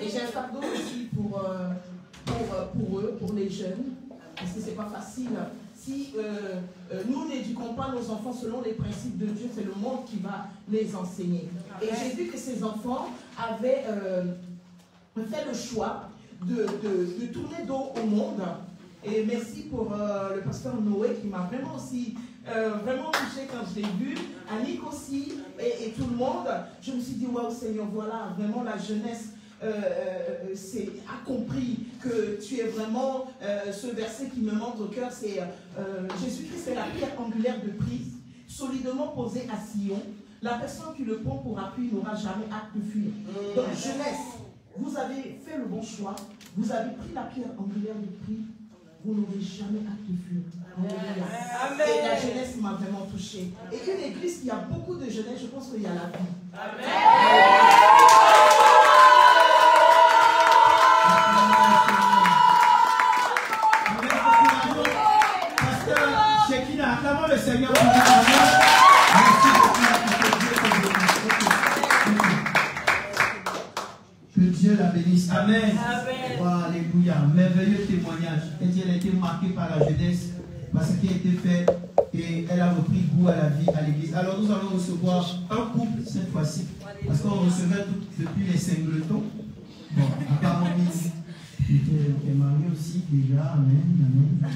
Et j'ai un fardeau aussi pour, euh, pour, euh, pour eux, pour les jeunes, parce que c'est pas facile. Si euh, nous n'éduquons pas nos enfants selon les principes de Dieu, c'est le monde qui va les enseigner. Et j'ai vu que ces enfants avaient fait le choix de, de- de tourner dos au monde. Et merci pour le pasteur Noé qui m'a vraiment aussi vraiment touché quand je l'ai vu. Annick aussi et, et tout le monde. Je me suis dit, waouh Seigneur, voilà, vraiment la jeunesse euh, euh, c'est- a compris que tu es vraiment euh, ce verset qui me montre au cœur, c'est euh, Jésus-Christ est la pierre angulaire de prise, solidement posée à Sion. La personne qui le prend pour appui n'aura jamais hâte de fuir. Donc jeunesse, vous avez fait le bon choix, vous avez pris la pierre angulaire de prise, vous n'aurez jamais hâte de fuir. Alléluia. Et la jeunesse m'a vraiment touchée. Et une église qui a beaucoup de jeunesse, je pense qu'il y a la vie. Pasteur Seigneur pour. Merci beaucoup. Que Dieu la bénisse. Amen. Oh, alléluia. Merveilleux témoignage. Et elle a été marquée par la jeunesse, par ce qui a été fait. Et elle a repris goût à la vie, à l'église. Alors nous allons recevoir un couple cette fois-ci. Parce qu'on recevait tout depuis les singletons. Bon, à part mon ministre, qui était marié aussi déjà. Amen. Amen.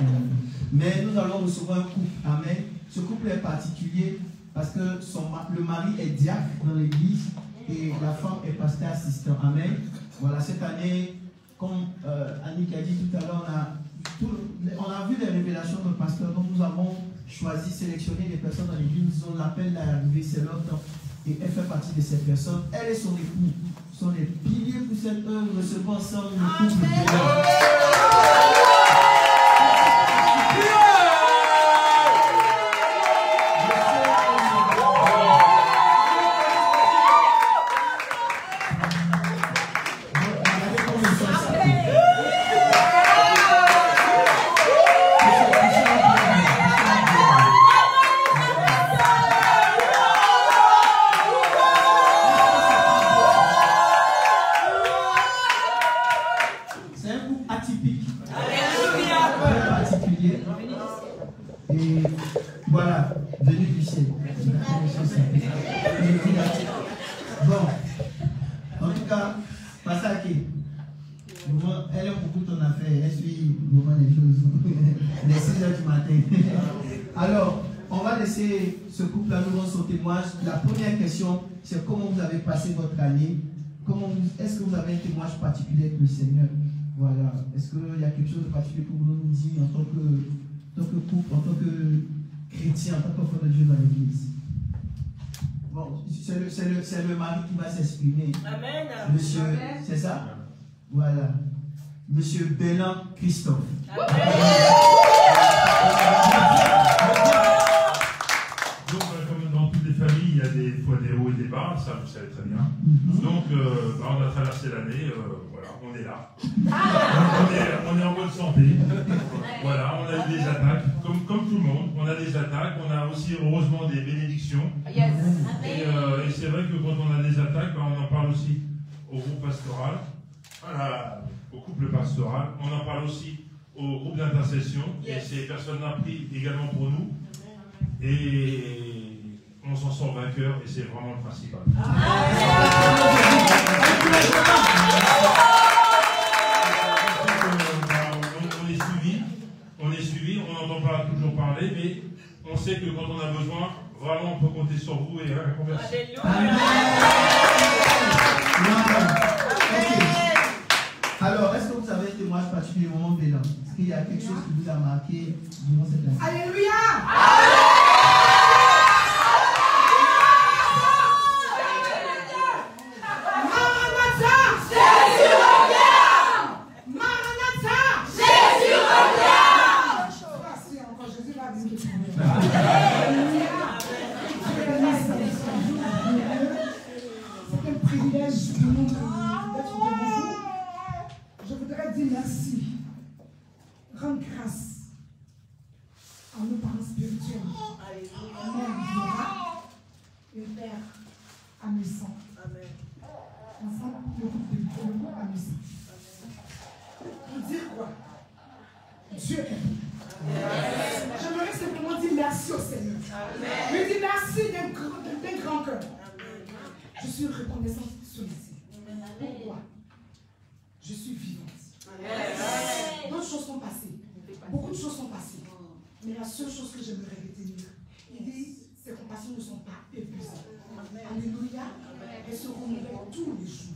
Euh, Mais nous allons recevoir un couple. Amen. Ce couple est particulier parce que son, le mari est diacre dans l'église et la femme est pasteur assistant. Amen. Voilà, cette année, comme euh, Annick a dit tout à l'heure, on a, tout- on a vu les révélations de pasteur. Donc nous avons choisi, sélectionné des personnes dans l'église. On l'appelle l'arrivée, c'est leur temps. Et elle fait partie de ces personnes. Elle et son époux sont les piliers pour cette œuvre. Recevons ensemble le couple chose de particulier vous nous dites en tant que, en tant que couple, en tant que chrétien, en tant qu'enfant de Dieu dans l'Église Bon, c'est le, c'est le- c'est le mari qui va s'exprimer. Amen. Monsieur, c'est ça? Voilà. Monsieur Bélan Christophe. Donc, euh, comme dans toutes les familles, il y a des fois des hauts et des bas, ça vous savez très bien. Donc, euh, bah, on a traversé l'année, euh, voilà, on est là. on, est, on Voilà, on a eu des attaques, comme, comme tout le monde, on a des attaques, on a aussi heureusement des bénédictions. Et, euh, et c'est vrai que quand on a des attaques, bah, on en parle aussi au groupe pastoral, voilà, au couple pastoral, on en parle aussi au groupe d'intercession, et ces personnes-là prient également pour nous. Et on s'en sort vainqueur, et c'est vraiment le principal. on, sait que quand on a besoin, vraiment on peut compter sur vous et merci. Alors, est-ce que vous avez un témoignage particulièrement Bélan Est-ce qu'il y a quelque chose qui vous a marqué durant cette année Alléluia Maranatha Jésus revient Maranatha Jésus revient Merci encore, Jésus va venir. C'est un privilège pour nous d'être devant vous. Je voudrais dire merci. Rendre grâce à nos parents spirituels. Un mère Viera, une père Amusant. Ensemble, le groupe de musique. Pour dire quoi Dieu est bon. J'aimerais simplement dire merci au Seigneur. Lui dire merci d'un grand cœur. Je suis reconnaissante sur ici. Pourquoi Je suis vivante. D'autres choses sont passées. Beaucoup de choses sont passées. Mais la seule chose que j'aimerais retenir, il dit, ses compassions ne sont pas épuisées. Alléluia. Elles se renouvellent tous les jours.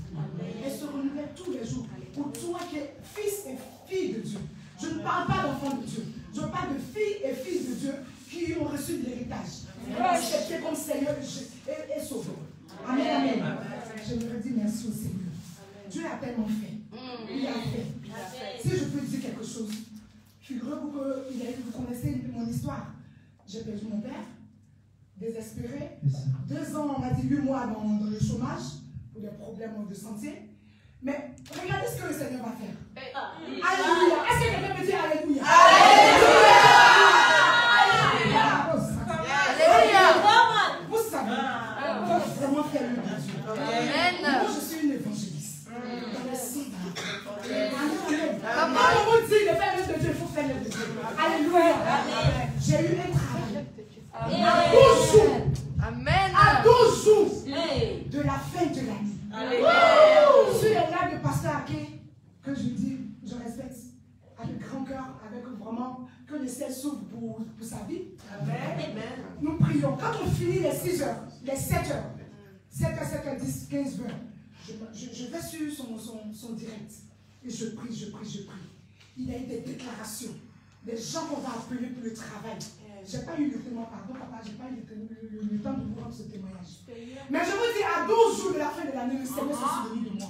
Elles se renouvellent tous les jours. Pour toi qui es fils et fille de Dieu. Je ne parle pas d'enfants de Dieu. Je parle de filles et fils de Dieu qui ont reçu de l'héritage. Accepté comme Seigneur et, et Sauveur. Amen, amen. J'aimerais dire merci au Seigneur. Dieu a tellement fait. Il a fait. Si je peux dire quelque chose, figurez-vous que vous connaissez mon histoire. J'ai perdu mon père, désespéré. Deux ans, on m'a dit huit mois dans, dans, le chômage pour des problèmes de santé. Mais regardez ce que le Seigneur va faire. Alléluia. Est-ce que quelqu'un peut dire Alléluia? Alléluia. Alléluia. Vous savez, on va vraiment faire le Dieu. Moi, je suis une évangéliste. Dans le. Amen. Quand on vous dit de faire l'œuvre de Dieu, il faut faire l'œuvre de Dieu. Alléluia. J'ai eu un la fin de l'année. Je suis là de pasteur Ake, que je dis, je respecte avec grand cœur, avec vraiment que le ciel s'ouvre pour, pour, sa vie. Amen. Nous prions. Quand on finit les 6 heures, les 7 heures, 7 h 7 h 10, 15 20, je, je, je vais sur son, son, son direct et je prie, je prie, je prie. Il y a eu des déclarations, des gens qu'on va appeler pour le travail. Je n'ai pas eu le témoin, pardon papa, je n'ai pas eu le, le, le, temps de vous rendre ce témoignage. Mais je vous dis, à 12 jours de la fin de l'année, le Seigneur s'est souvenu de moi.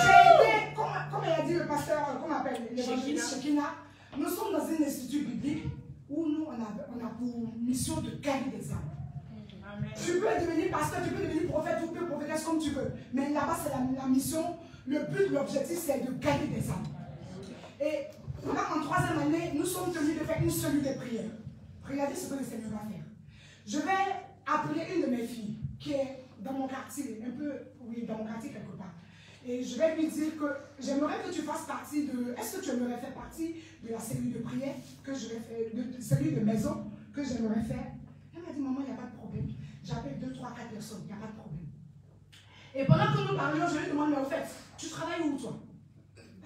J'ai été, comme, comme a dit le pasteur, comment appelle, l'évangéliste Shekina, nous sommes dans un institut biblique où nous, on a, on a pour mission de gagner des âmes. Tu peux devenir pasteur, tu peux devenir prophète, tu peux prophétesse comme tu veux. Mais là-bas, c'est la, la, mission. Le but, l'objectif, c'est de gagner des âmes. Et là, en troisième année, nous sommes tenus de faire une seule de prière. Regardez ce que le Seigneur va faire. Je vais appeler une de mes filles qui est dans mon quartier, un peu, oui, dans mon quartier quelque part. Et je vais lui dire que j'aimerais que tu fasses partie de. Est-ce que tu aimerais faire partie de la cellule de prière que je vais faire, de, cellule de maison que j'aimerais faire? Elle m'a dit, maman, il n'y a pas de problème. J'appelle 2, 3, 4 personnes, il n'y a pas de problème. Et pendant que nous parlions, je lui demande, mais au fait, tu travailles où toi?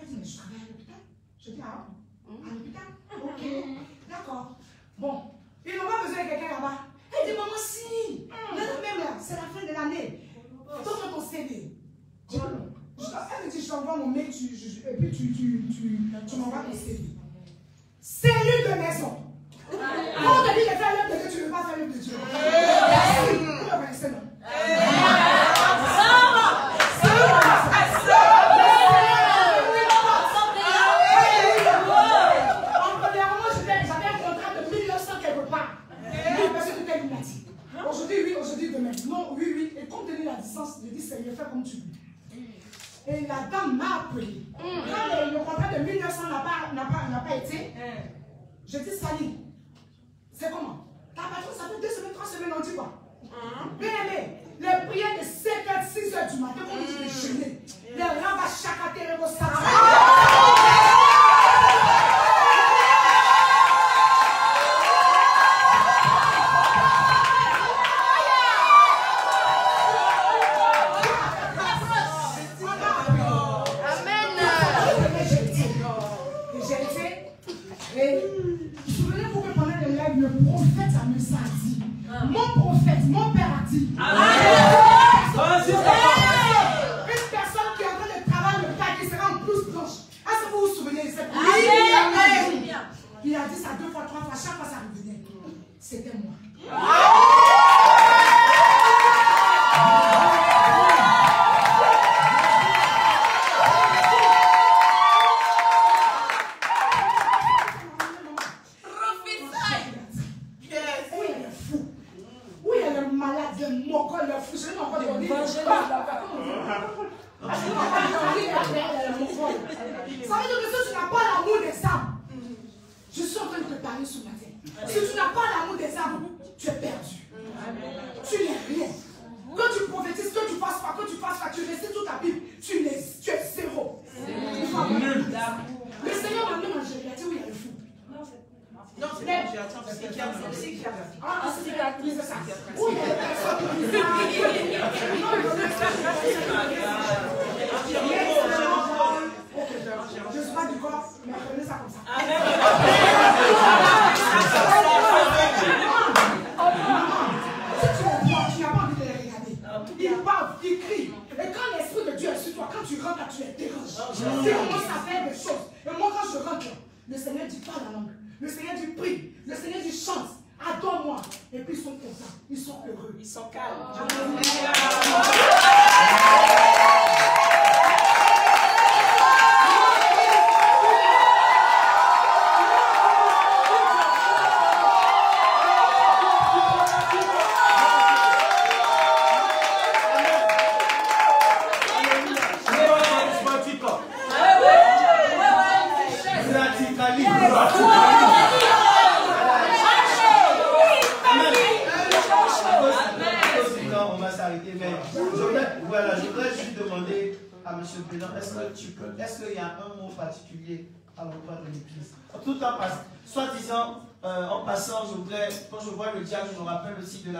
Elle dit, mais je travaille à l'hôpital. Je dis, ah, à l'hôpital? Ok, d'accord. Bon, ils n'ont pas besoin de quelqu'un là-bas. Elle dit, maman, si, là, même là, c'est la fin de l'année. Donne ton CD. Je. Elle me dit, je t'envoie mon mail, tu, je, et puis tu, tu, tu, tu m'envoies ton CD. Cellule de maison. difference. Well,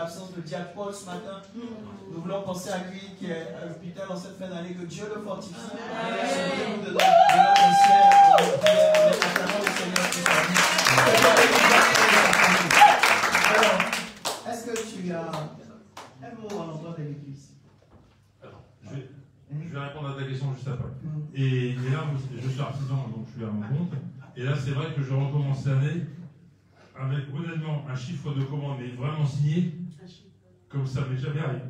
l'absence de Jack Paul ce matin. Mm. Nous voulons penser à lui qui est à l'hôpital en cette fin d'année. Que Dieu le fortifie. Alors, est-ce que tu as un mot à l'endroit de l'Église? Je vais, mm. je vais répondre à ta question juste après. Mm. Et, et là, je suis artisan, donc je suis à mon compte. Et là, c'est vrai que je recommence l'année avec honnêtement un chiffre de commande mais vraiment signé comme ça m'est jamais arrivé.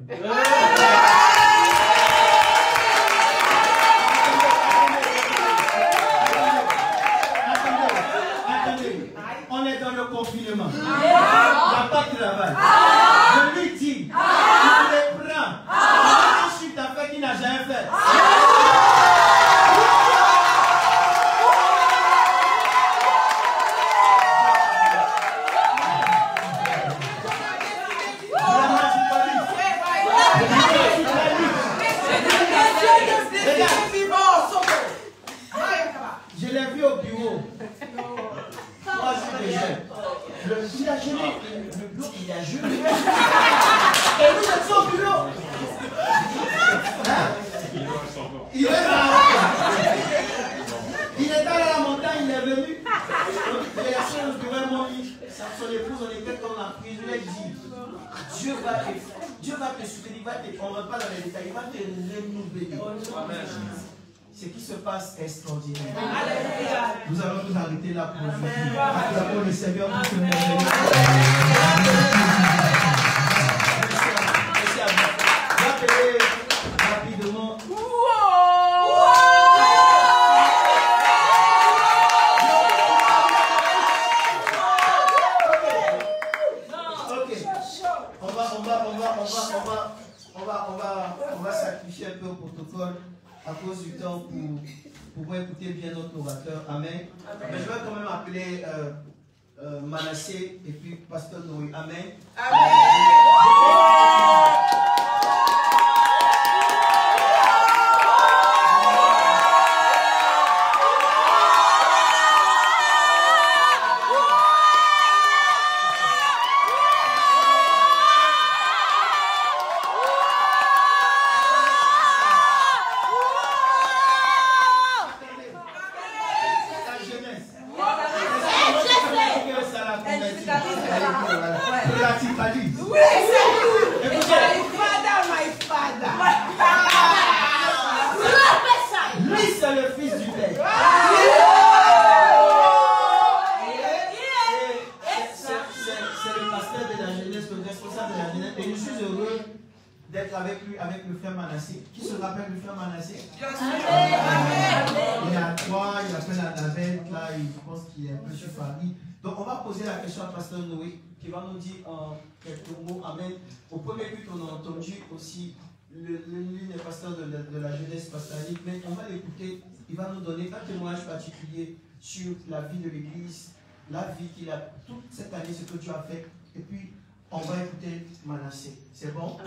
quelques mots. Amen. Au premier but, on a entendu aussi l'une des pasteurs de, la jeunesse pastoraliste, mais on va l'écouter. Il va nous donner un témoignage particulier sur la vie de l'Église, la vie qu'il a toute cette année, ce que tu as fait. Et puis, on va écouter Manassé. C'est bon?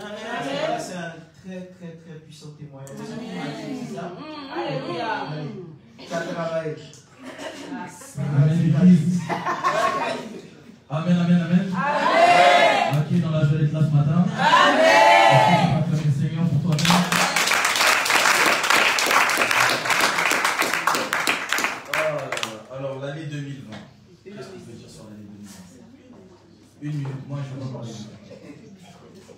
C'est un très, très, très puissant témoignage. Alléluia. Tu as travaillé. Yes. Amen. Amen, amen, amen. Amen. Qui est dans la joie d'être là ce matin. Amen. Seigneur pour toi-même. Ah, alors, l'année 2020. Qu'est-ce qu'on peut dire sur l'année 2020 Une minute, moi je vais pas parler.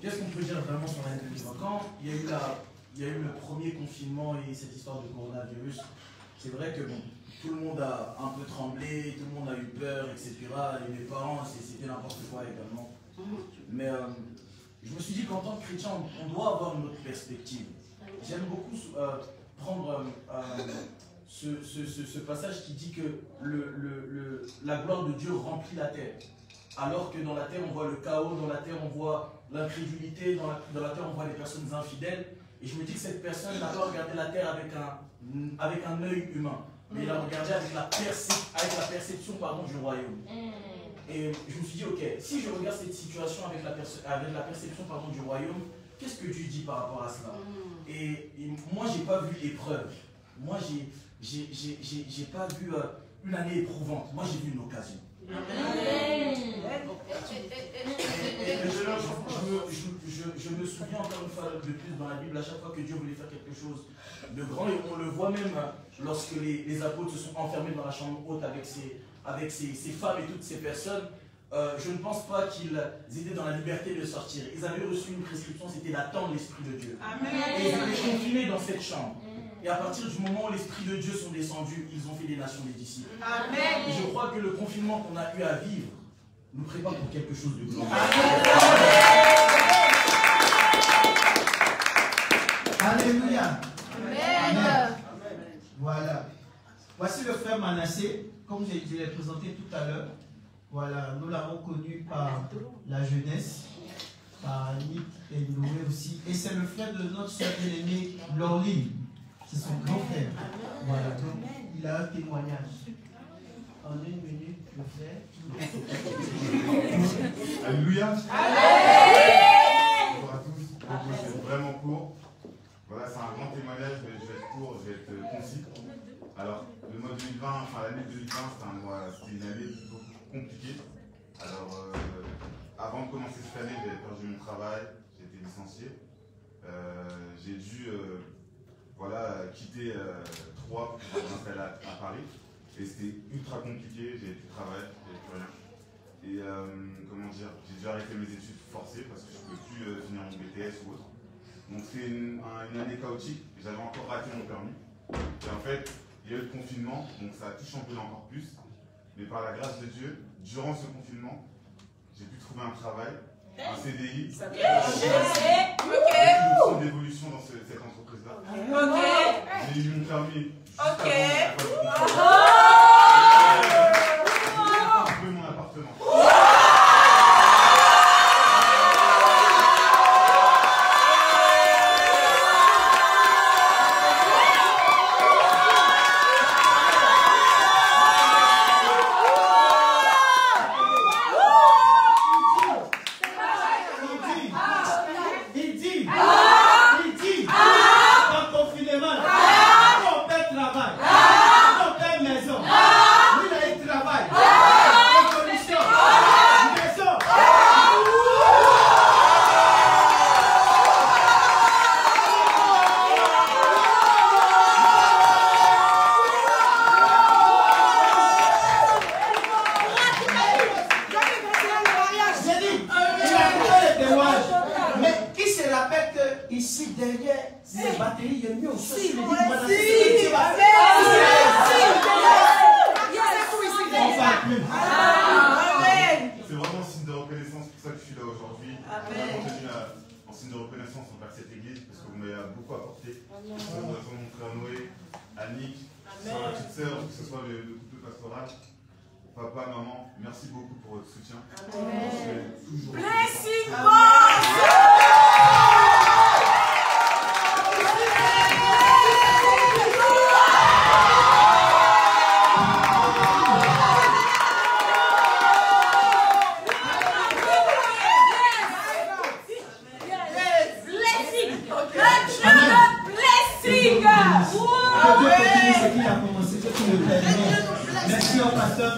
Qu'est-ce qu'on peut dire vraiment sur l'année 2020 Quand il y, a eu la, il y a eu le premier confinement et cette histoire de coronavirus, c'est vrai que bon tout le monde a un peu tremblé, tout le monde a eu peur, etc. Et mes parents, c'était n'importe quoi également. Mais euh, je me suis dit qu'en tant que chrétien, on doit avoir une autre perspective. J'aime beaucoup euh, prendre euh, ce, passage qui dit que la gloire de Dieu remplit la terre. Alors que dans la terre, on voit le chaos, dans la terre, on voit l'incrédulité, dans la, terre, on voit les personnes infidèles. Et je me dis que cette personne n'a pas regardé la terre avec un œil humain, mais il a regardé avec la, avec la perception pardon, du royaume. Et je me suis dit, ok, si je regarde cette situation avec la, avec la perception pardon, du royaume, qu'est-ce que Dieu dit par rapport à cela? Et, moi, je n'ai pas vu l'épreuve. Moi, je n'ai pas vu euh, une année éprouvante. Moi, j'ai vu une occasion. Je, me souviens encore une fois de plus dans la Bible, à chaque fois que Dieu voulait faire quelque chose de grand, et on le voit même lorsque les, apôtres se sont enfermés dans la chambre haute avec ces, avec femmes et toutes ces personnes. Euh, je ne pense pas qu'ils étaient dans la liberté de sortir. Ils avaient reçu une prescription, c'était d'attendre l'Esprit de Dieu. Et ils étaient confinés dans cette chambre. Et à partir du moment où l'Esprit de Dieu sont descendus, ils ont fait des nations des disciples. Et je crois que le confinement qu'on a eu à vivre nous prépare pour quelque chose de glorieux. Alléluia. Amen. Voilà. Voici le frère Manassé, comme je, l'ai présenté tout à l'heure. Voilà, nous l'avons connu par la jeunesse, par Nick et Noé aussi. Et c'est le frère de notre soeur aînée, Laurie. C'est son grand frère. Voilà, donc il a un témoignage. En une minute, le frère. Alléluia. Bonjour à tous. C'est vraiment court. Voilà, c'est un grand témoignage, mais je vais être court, je vais être concis. Alors, le mois 2020, enfin l'année 2020, c'était un mois, c'était une année beaucoup compliquée. Alors, euh, avant de commencer cette année, j'avais perdu mon travail, j'ai été licencié. Euh, j'ai dû euh, voilà, quitter Troyes pour m'installer à, à, Paris. Et c'était ultra compliqué, j'ai plus de travail, j'avais plus rien. Et comment dire, j'ai dû arrêter mes études forcées parce que je ne pouvais plus finir mon BTS ou autre. Donc c'était une, une, année chaotique, j'avais encore raté mon permis. Et en fait, il y a eu le confinement, donc ça a tout chamboulé encore plus. Mais par la grâce de Dieu, durant ce confinement, j'ai pu trouver un travail, un CDI. Ça okay. Une d'évolution dans cette entreprise-là. J'ai eu mon permis. Ok.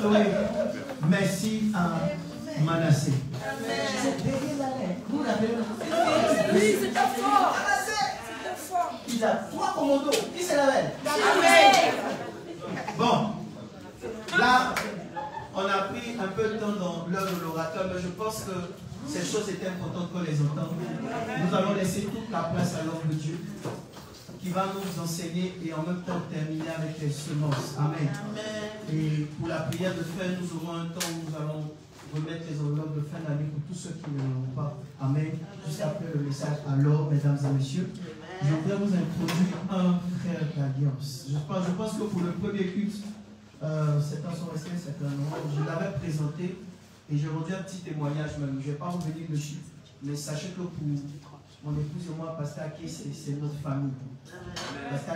Oui. Merci à Manassé. Vous Oui, c'est fort. Il a trois commandos. Qui c'est la belle Amen. Bon. Là, on a pris un peu de temps dans l'œuvre de l'orateur, mais je pense que ces choses étaient importantes qu'on les entende. Nous allons laisser toute la place à l'homme de Dieu qui va nous enseigner et en même temps terminer avec les semences. Amen. Et pour la prière de fin, nous aurons un temps où nous allons remettre les enveloppes de fin d'année pour tous ceux qui ne l'ont pas. Amen. Juste après le message. Alors, mesdames et messieurs, je voudrais vous introduire un frère d'alliance. Je pense, je pense que pour le premier culte, euh, certains sont restés, certains non. Je l'avais présenté et j'ai rendu un petit témoignage même. Je ne vais pas revenir dessus, mais sachez que pour mon épouse et moi, Pasteur c'est notre famille. Pasteur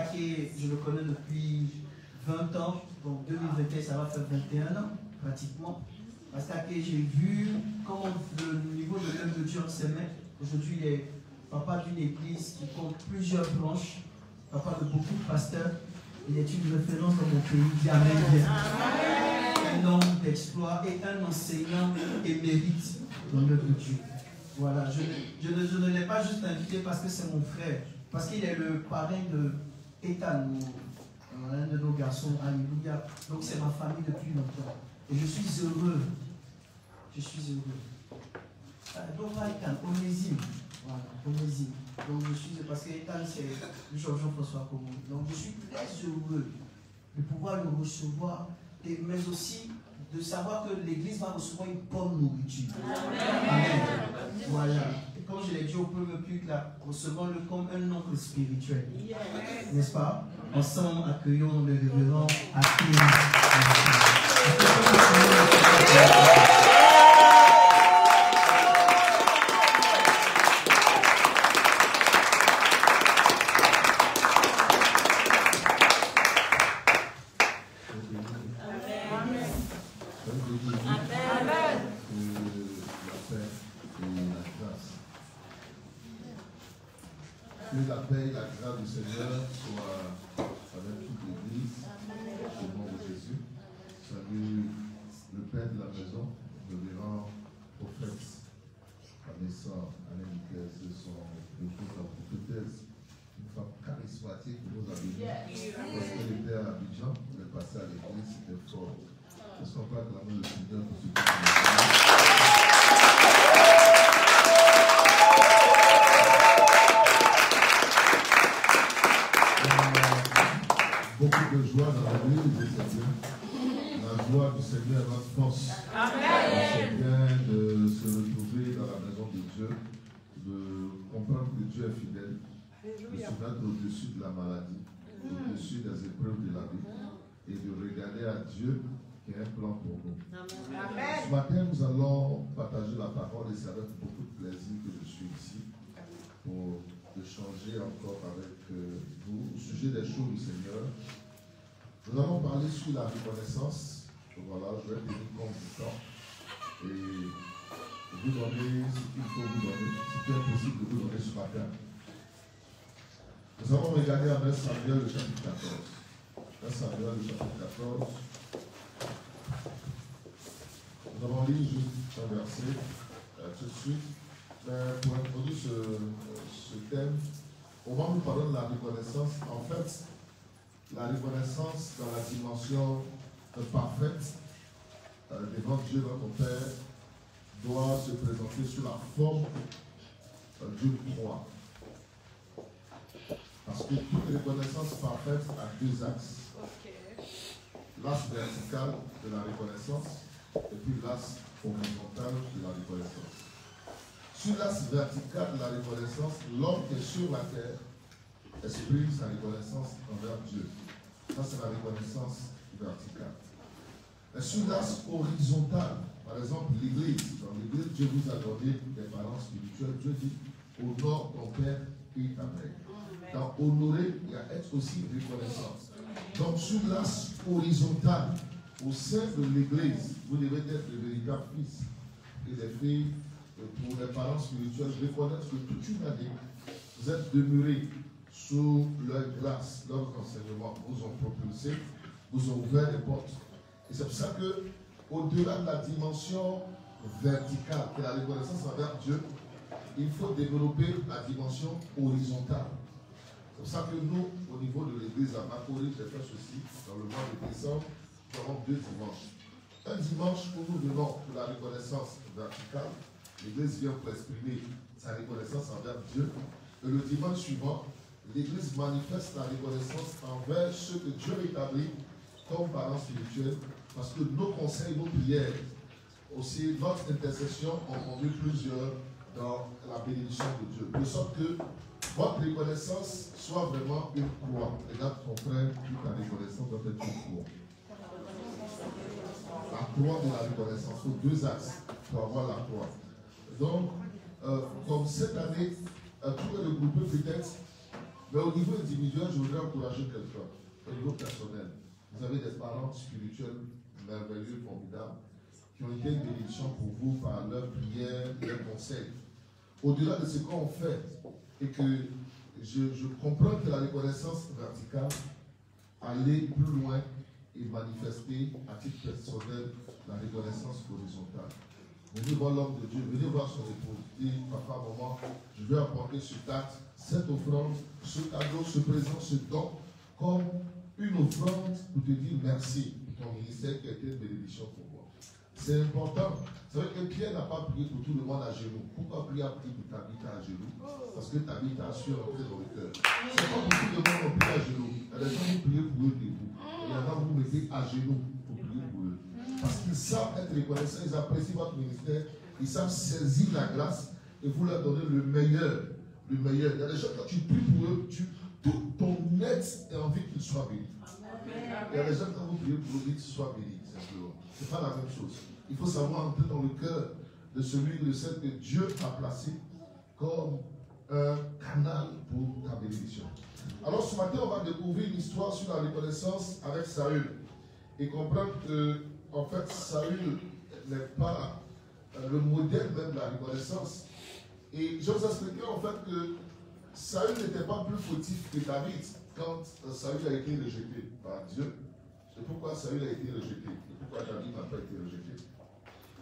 je le connais depuis 20 ans, donc 2021, ça va faire 21 ans pratiquement. Pasteur j'ai vu comment le niveau de l'œuvre de Dieu s'aimait. Aujourd'hui, il est papa d'une église qui compte plusieurs branches, papa de beaucoup de pasteurs. Il est une référence dans mon pays. Dis Amen. Un homme d'exploit et un enseignant émérite dans l'œuvre de Dieu. Voilà, je, je ne, je ne l'ai pas juste invité parce que c'est mon frère, parce qu'il est le parrain de Ethan, un de nos garçons. Alléluia. Donc c'est ma famille depuis longtemps. Et je suis heureux. Je suis heureux. Donc, Ethan, Onésime. Voilà, Onésime. Donc je suis, parce que Ethan c'est Jean-François Comon. Donc je suis très heureux de pouvoir le recevoir, mais aussi de savoir que l'Église va recevoir une bonne nourriture. Amen. Voilà. Et comme je l'ai dit au premier culte, là, recevons-le comme un oncle spirituel. N'est-ce pas? Ensemble, accueillons le révérend Akim. Doit se présenter sous la forme euh, d'une croix. Parce que toute reconnaissance parfaite a deux axes. L'axe vertical de la reconnaissance et puis l'axe horizontal de la reconnaissance. Sur l'axe vertical de la reconnaissance, l'homme qui est sur la terre exprime sa reconnaissance envers Dieu. Ça, c'est la reconnaissance verticale. Mais sur l'axe horizontal, par exemple, l'Église, dans l'Église, Dieu vous a donné des parents spirituels. Dieu dit, honore ton Père et ta mère. Dans honorer, il y a être aussi reconnaissant. Donc, sur l'axe horizontal, au sein de l'Église, vous devez être le véritable fils et des filles pour les parents spirituels, reconnaître que toute une année, vous êtes demeurés sous leur grâce, leurs enseignements vous ont propulsé, vous ont ouvert les portes. Et c'est pour ça que, au-delà de la dimension verticale, qui est la reconnaissance envers Dieu, il faut développer la dimension horizontale. C'est pour ça que nous, au niveau de l'église à Makori, j'ai fait ceci dans le mois de décembre, nous avons deux dimanches. Un dimanche où nous venons pour la reconnaissance verticale, l'église vient pour exprimer sa reconnaissance envers Dieu. Et le dimanche suivant, l'église manifeste la reconnaissance envers ce que Dieu établit comme parents spirituels, parce que nos conseils, nos prières, aussi notre intercession ont conduit plusieurs dans la bénédiction de Dieu. De sorte que votre reconnaissance soit vraiment une croix. Regarde ton frère, toute ta reconnaissance doit être une croix. La croix de la reconnaissance, faut deux axes pour avoir la croix. Donc, euh, comme cette année, euh, tout est regroupé peut-être, mais au niveau individuel, je voudrais encourager quelqu'un, au niveau personnel. Vous avez des parents spirituels merveilleux, formidables, qui ont été bénédiction pour vous par leurs prières, leurs conseils. Au-delà de ce qu'on fait, et que je, comprends que la reconnaissance verticale aller plus loin et manifester à titre personnel la reconnaissance horizontale. Venez voir l'homme de Dieu, venez voir son épouse. Dit, papa, maman, je vais apporter ce acte, cette offrande, ce cadeau, ce présent, ce don, comme une offrande pour te dire merci ministère qui a une bénédiction pour moi. C'est important. Vous savez que Pierre n'a pas prié pour tout le monde à genoux. Pourquoi Pierre a prié pour ta vie à genoux? Parce que ta vie t'a su rentrer dans le cœur. C'est pas pour tout le monde prie à genoux. Il y a des gens qui prient pour eux debout. Il y en a vous mettez à genoux pour prier pour eux. Parce qu'ils savent être reconnaissants, ils apprécient votre ministère, ils savent saisir la grâce et vous leur donnez le meilleur. Le meilleur. Il y a des gens, quand tu pries pour eux, tu, tout ton être est envie qu'ils soient bénis. Il y a des gens, quand vous priez pour eux, qu'ils soient bénis. Ce n'est pas la même chose. Il faut savoir entrer dans le cœur de celui de celle que Dieu a placé comme un canal pour ta bénédiction. Alors ce matin, on va découvrir une histoire sur la reconnaissance avec Saül et comprendre que, en fait, Saül n'est pas le modèle même de la reconnaissance. Et je vous expliquer en fait que Saül n'était pas plus fautif que David quand Saül a été rejeté par Dieu. C'est pourquoi Saül a été rejeté et pourquoi David n'a pas été rejeté.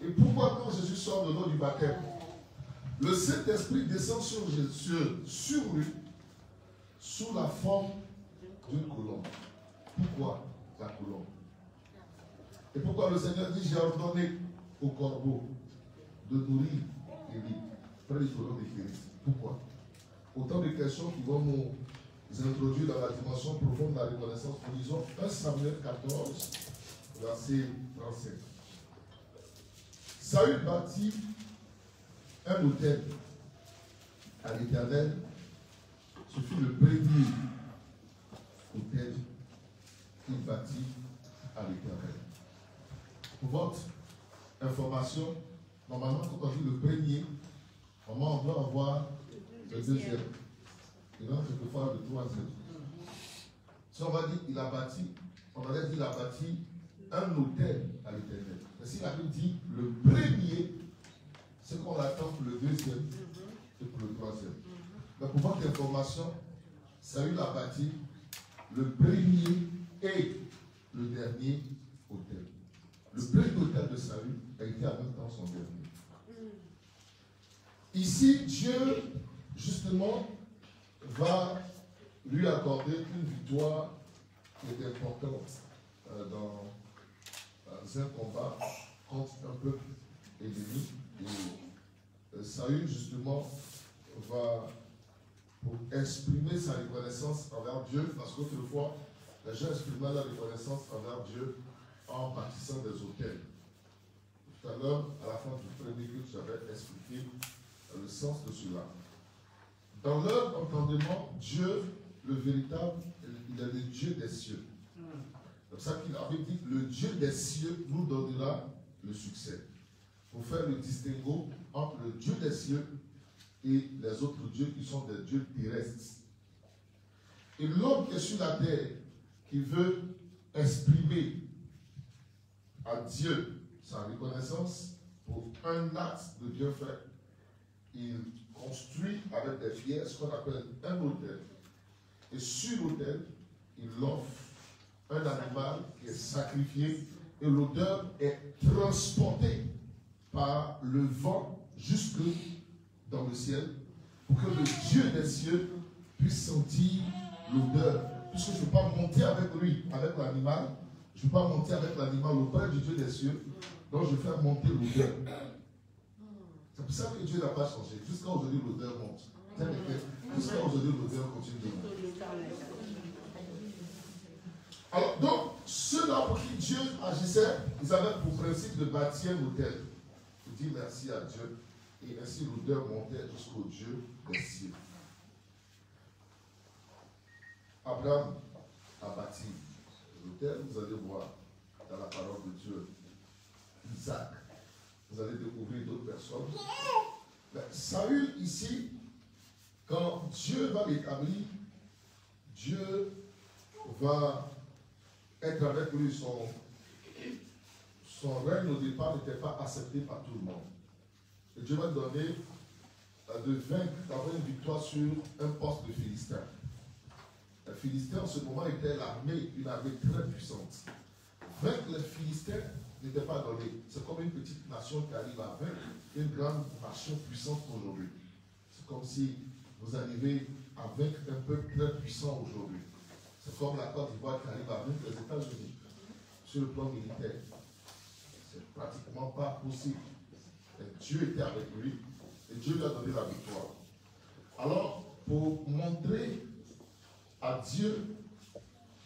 Et pourquoi quand Jésus sort de l'eau du baptême, le Saint-Esprit descend sur, Jésus, sur lui sous la forme d'une colombe. Pourquoi la colombe? Et pourquoi le Seigneur dit, j'ai ordonné au corbeau de nourrir Élie près du colombe de Pourquoi? Autant de questions qui vont nous introduire dans la dimension profonde de la reconnaissance. Nous disons 1 Samuel 14, verset 35. Saül bâtit un hôtel à l'éternel. Ce fut le premier hôtel qu'il bâtit à l'éternel. Pour votre information, normalement, quand on dit le premier, normalement, on doit avoir le deuxième. Et donc, quelquefois, le troisième. Si on va dire qu'il a bâti, on va dire qu'il a bâti un hôtel à l'éternel. Si la Bible dit le premier, c'est qu'on attend pour le deuxième et pour le troisième. Mais pour votre information, Saül a bâti le premier et le dernier hôtel. Le premier hôtel de Saül a été en même temps son dernier. Ici, Dieu, justement, va lui accorder une victoire qui est importante euh, dans un combat contre un peuple ennemi. Et euh, Saül, justement, va pour exprimer sa reconnaissance envers Dieu, parce qu'autrefois, les gens exprimaient leur reconnaissance envers Dieu en bâtissant des hôtels. Tout à l'heure, à la fin du premier culte, j'avais expliqué le sens de cela. Dans leur entendement, Dieu, le véritable, il est le Dieu des cieux. C'est ça qu'il avait dit, le Dieu des cieux nous donnera le succès. Pour faire le distinguo entre le Dieu des cieux et les autres dieux qui sont des dieux terrestres. Et l'homme qui est sur la terre, qui veut exprimer à Dieu sa reconnaissance pour un acte de Dieu fait, il construit avec des pierres ce qu'on appelle un hôtel. Et sur l'hôtel, il offre un animal qui est sacrifié et l'odeur est transportée par le vent jusque dans le ciel pour que le Dieu des cieux puisse sentir l'odeur. Puisque je ne peux pas monter avec lui, avec l'animal. Je ne peux pas monter avec l'animal auprès du Dieu des cieux. Donc je faire monter l'odeur. C'est pour ça que Dieu n'a pas changé. Jusqu'à aujourd'hui, l'odeur monte. Jusqu'à aujourd'hui, l'odeur continue de monter. Alors, donc, ceux-là pour qui Dieu agissait, ils avaient pour principe de bâtir l'autel. Je dis merci à Dieu. Et ainsi l'odeur montait jusqu'au Dieu des cieux. Abraham a bâti l'autel, vous allez voir dans la parole de Dieu. Isaac, vous allez découvrir d'autres personnes. Mais Saül, ici, quand Dieu va l'établir, Dieu va être avec lui. Son, son règne au départ n'était pas accepté par tout le monde. Et Dieu va donner euh, de vaincre, d'avoir une victoire sur un poste de Philistin. Les Philistins, en ce moment, était l'armée, une armée très puissante. Vaincre les Philistins n'était pas donné. C'est comme une petite nation qui arrive à vaincre une grande nation puissante aujourd'hui. C'est comme si vous arrivez à vaincre un peuple très puissant aujourd'hui. C'est comme la Côte d'Ivoire qui arrive à vaincre les États-Unis sur le plan militaire. C'est pratiquement pas possible. Dieu était avec lui et Dieu lui a donné la victoire. Alors, pour montrer à Dieu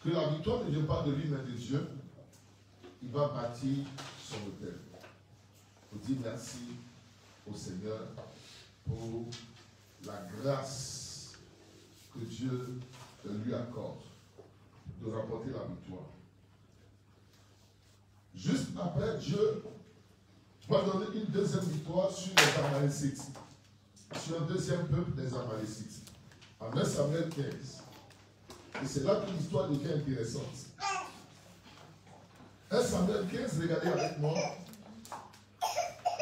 que la victoire ne vient pas de lui, mais de Dieu, il va bâtir son hôtel. Pour dire merci au Seigneur pour la grâce que Dieu lui accorde de remporter la victoire. Juste après, Dieu va donner une deuxième victoire sur les Amalécites, sur un deuxième peuple des Amalécites, en 1 Samuel 15. Et c'est là que l'histoire devient intéressante. 1 Samuel 15, regardez avec moi.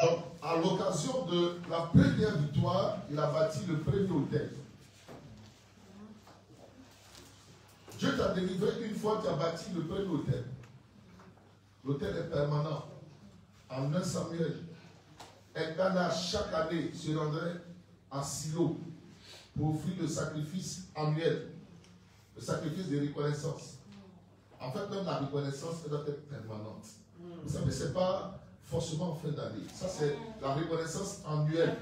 Donc, à l'occasion de la première victoire, il a bâti le premier hôtel. Dieu t'a délivré une fois, tu as bâti le premier hôtel. L'hôtel est permanent. En 1 Samuel, Elkana, chaque année, se rendrait à Silo pour offrir le sacrifice annuel, le sacrifice de reconnaissance. En fait, même la reconnaissance, elle doit être permanente. Vous savez, ce n'est pas forcément en fin d'année. Ça, c'est la reconnaissance annuelle.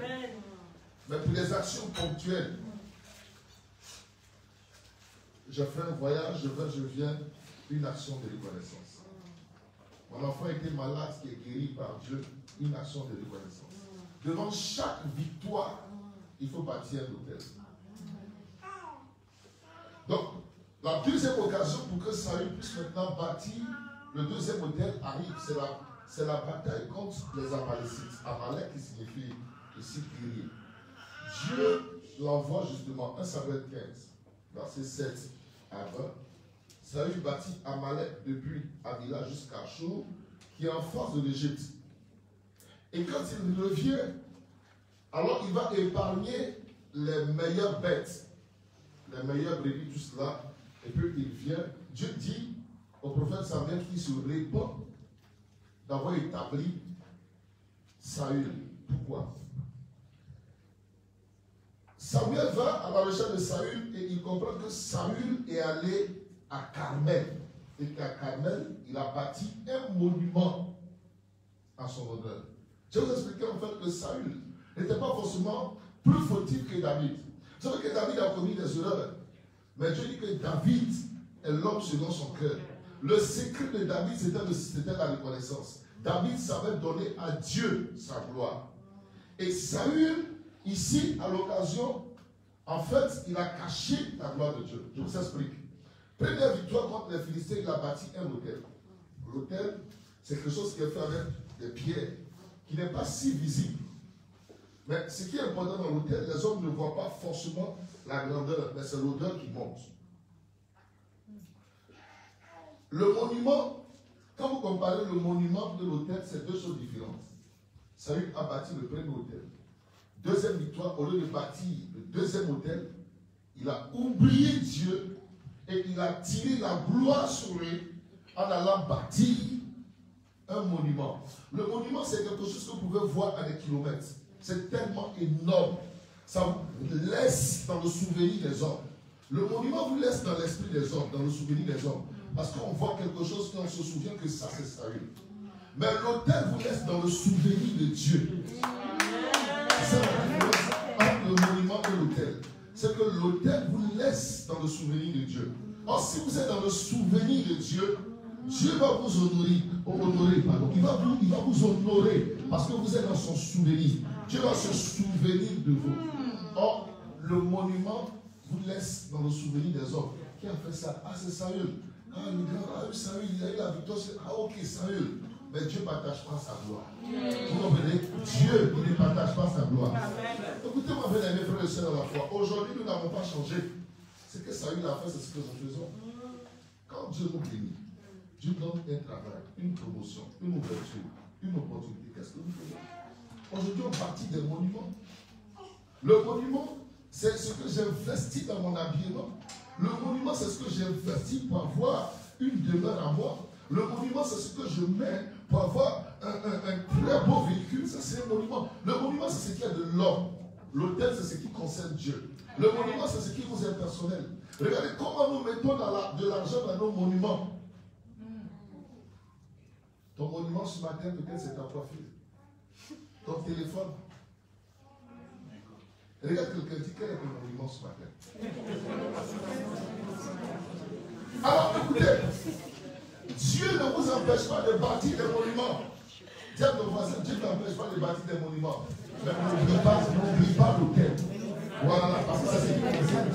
Mais pour les actions ponctuelles, je fais un voyage, je vais, je viens, une action de reconnaissance. Mon enfant était malade, qui est guéri par Dieu, une action de reconnaissance. Devant chaque victoire, il faut bâtir l'hôtel. Donc, la deuxième occasion pour que Saül puisse maintenant bâtir le deuxième hôtel arrive, c'est la, c'est la bataille contre les Amalécites. Amalek qui signifie ici guerrier. Dieu l'envoie justement, 1 Samuel 15, verset 7 à 20. Saül bâtit Amalek depuis Avila jusqu'à Chou, qui est en face de l'Égypte. Et quand il revient, alors il va épargner les meilleures bêtes, les meilleures brebis, tout cela, et puis il vient, Dieu dit au prophète Samuel qu'il se répand d'avoir établi Saül. Pourquoi? Samuel va à la recherche de Saül et il comprend que Saül est allé à Carmel. Et qu'à Carmel, il a bâti un monument à son honneur. Je vous expliquer en fait que Saül n'était pas forcément plus fautif que David. Vous savez que David a commis des erreurs. Mais Dieu dit que David est l'homme selon son cœur. Le secret de David, c'était la reconnaissance. David savait donner à Dieu sa gloire. Et Saül, ici, à l'occasion, en fait, il a caché la gloire de Dieu. Je vous explique. Première victoire contre les Philistins, il a bâti un hôtel. L'hôtel, c'est quelque chose qui est fait avec des pierres, qui n'est pas si visible. Mais ce qui est important dans l'hôtel, les hommes ne voient pas forcément la grandeur, mais c'est l'odeur qui monte. Le monument, quand vous comparez le monument de l'hôtel, c'est deux choses différentes. Saül a bâti le premier hôtel. Deuxième victoire, au lieu de bâtir le deuxième hôtel, il a oublié Dieu et il a tiré la gloire sur lui en allant bâtir un monument. Le monument, c'est quelque chose que vous pouvez voir à des kilomètres. C'est tellement énorme. ça vous laisse dans le souvenir des hommes. Le monument vous laisse dans l'esprit des hommes, dans le souvenir des hommes. Parce qu'on voit quelque chose et on se souvient que ça c'est sérieux. Mais l'autel vous laisse dans le souvenir de Dieu. C'est entre le monument et l'autel. C'est que l'autel vous laisse dans le souvenir de Dieu. Or, si vous êtes dans le souvenir de Dieu, Dieu va vous honorer, honorer pardon. Il, va vous, il va vous honorer parce que vous êtes dans son souvenir. Dieu va se souvenir de vous. Or, le monument vous laisse dans le souvenir des hommes. Qui a fait ça? Ah, c'est sérieux. Ah, le grand, ah, sérieux, il a eu la victoire. Ah, ok, sérieux. Mais Dieu ne partage pas sa gloire. Vous comprenez? Dieu, il ne partage pas sa gloire. Écoutez-moi, aimés frères et sœurs la foi. Aujourd'hui, nous n'avons pas changé. Ce que ça a fait, c'est ce que nous faisons. Quand Dieu nous bénit, Dieu donne un travail, une promotion, une ouverture, une opportunité. Qu'est-ce que nous faisons? Aujourd'hui, on partit des monuments. Le monument, c'est ce que j'investis dans mon habillement. Le monument, c'est ce que j'investis pour avoir une demeure à moi. Le monument, c'est ce que je mets pour avoir un, très beau véhicule. Ça, c'est un monument. Le monument, c'est ce qui est de l'homme. L'hôtel, c'est ce qui concerne Dieu. Le monument, c'est ce qui vous est personnel. Regardez comment nous mettons de l'argent dans nos monuments. Ton monument ce matin, peut-être c'est ta coiffure. Ton téléphone. Regarde quelqu'un dit quel est ton monument ce matin. Alors écoutez, Dieu ne vous empêche pas de bâtir des monuments. Dieu ne t'empêche pas de bâtir des monuments. Mais n'oublie pas, n'oublie pas. Voilà, parce que ça c'est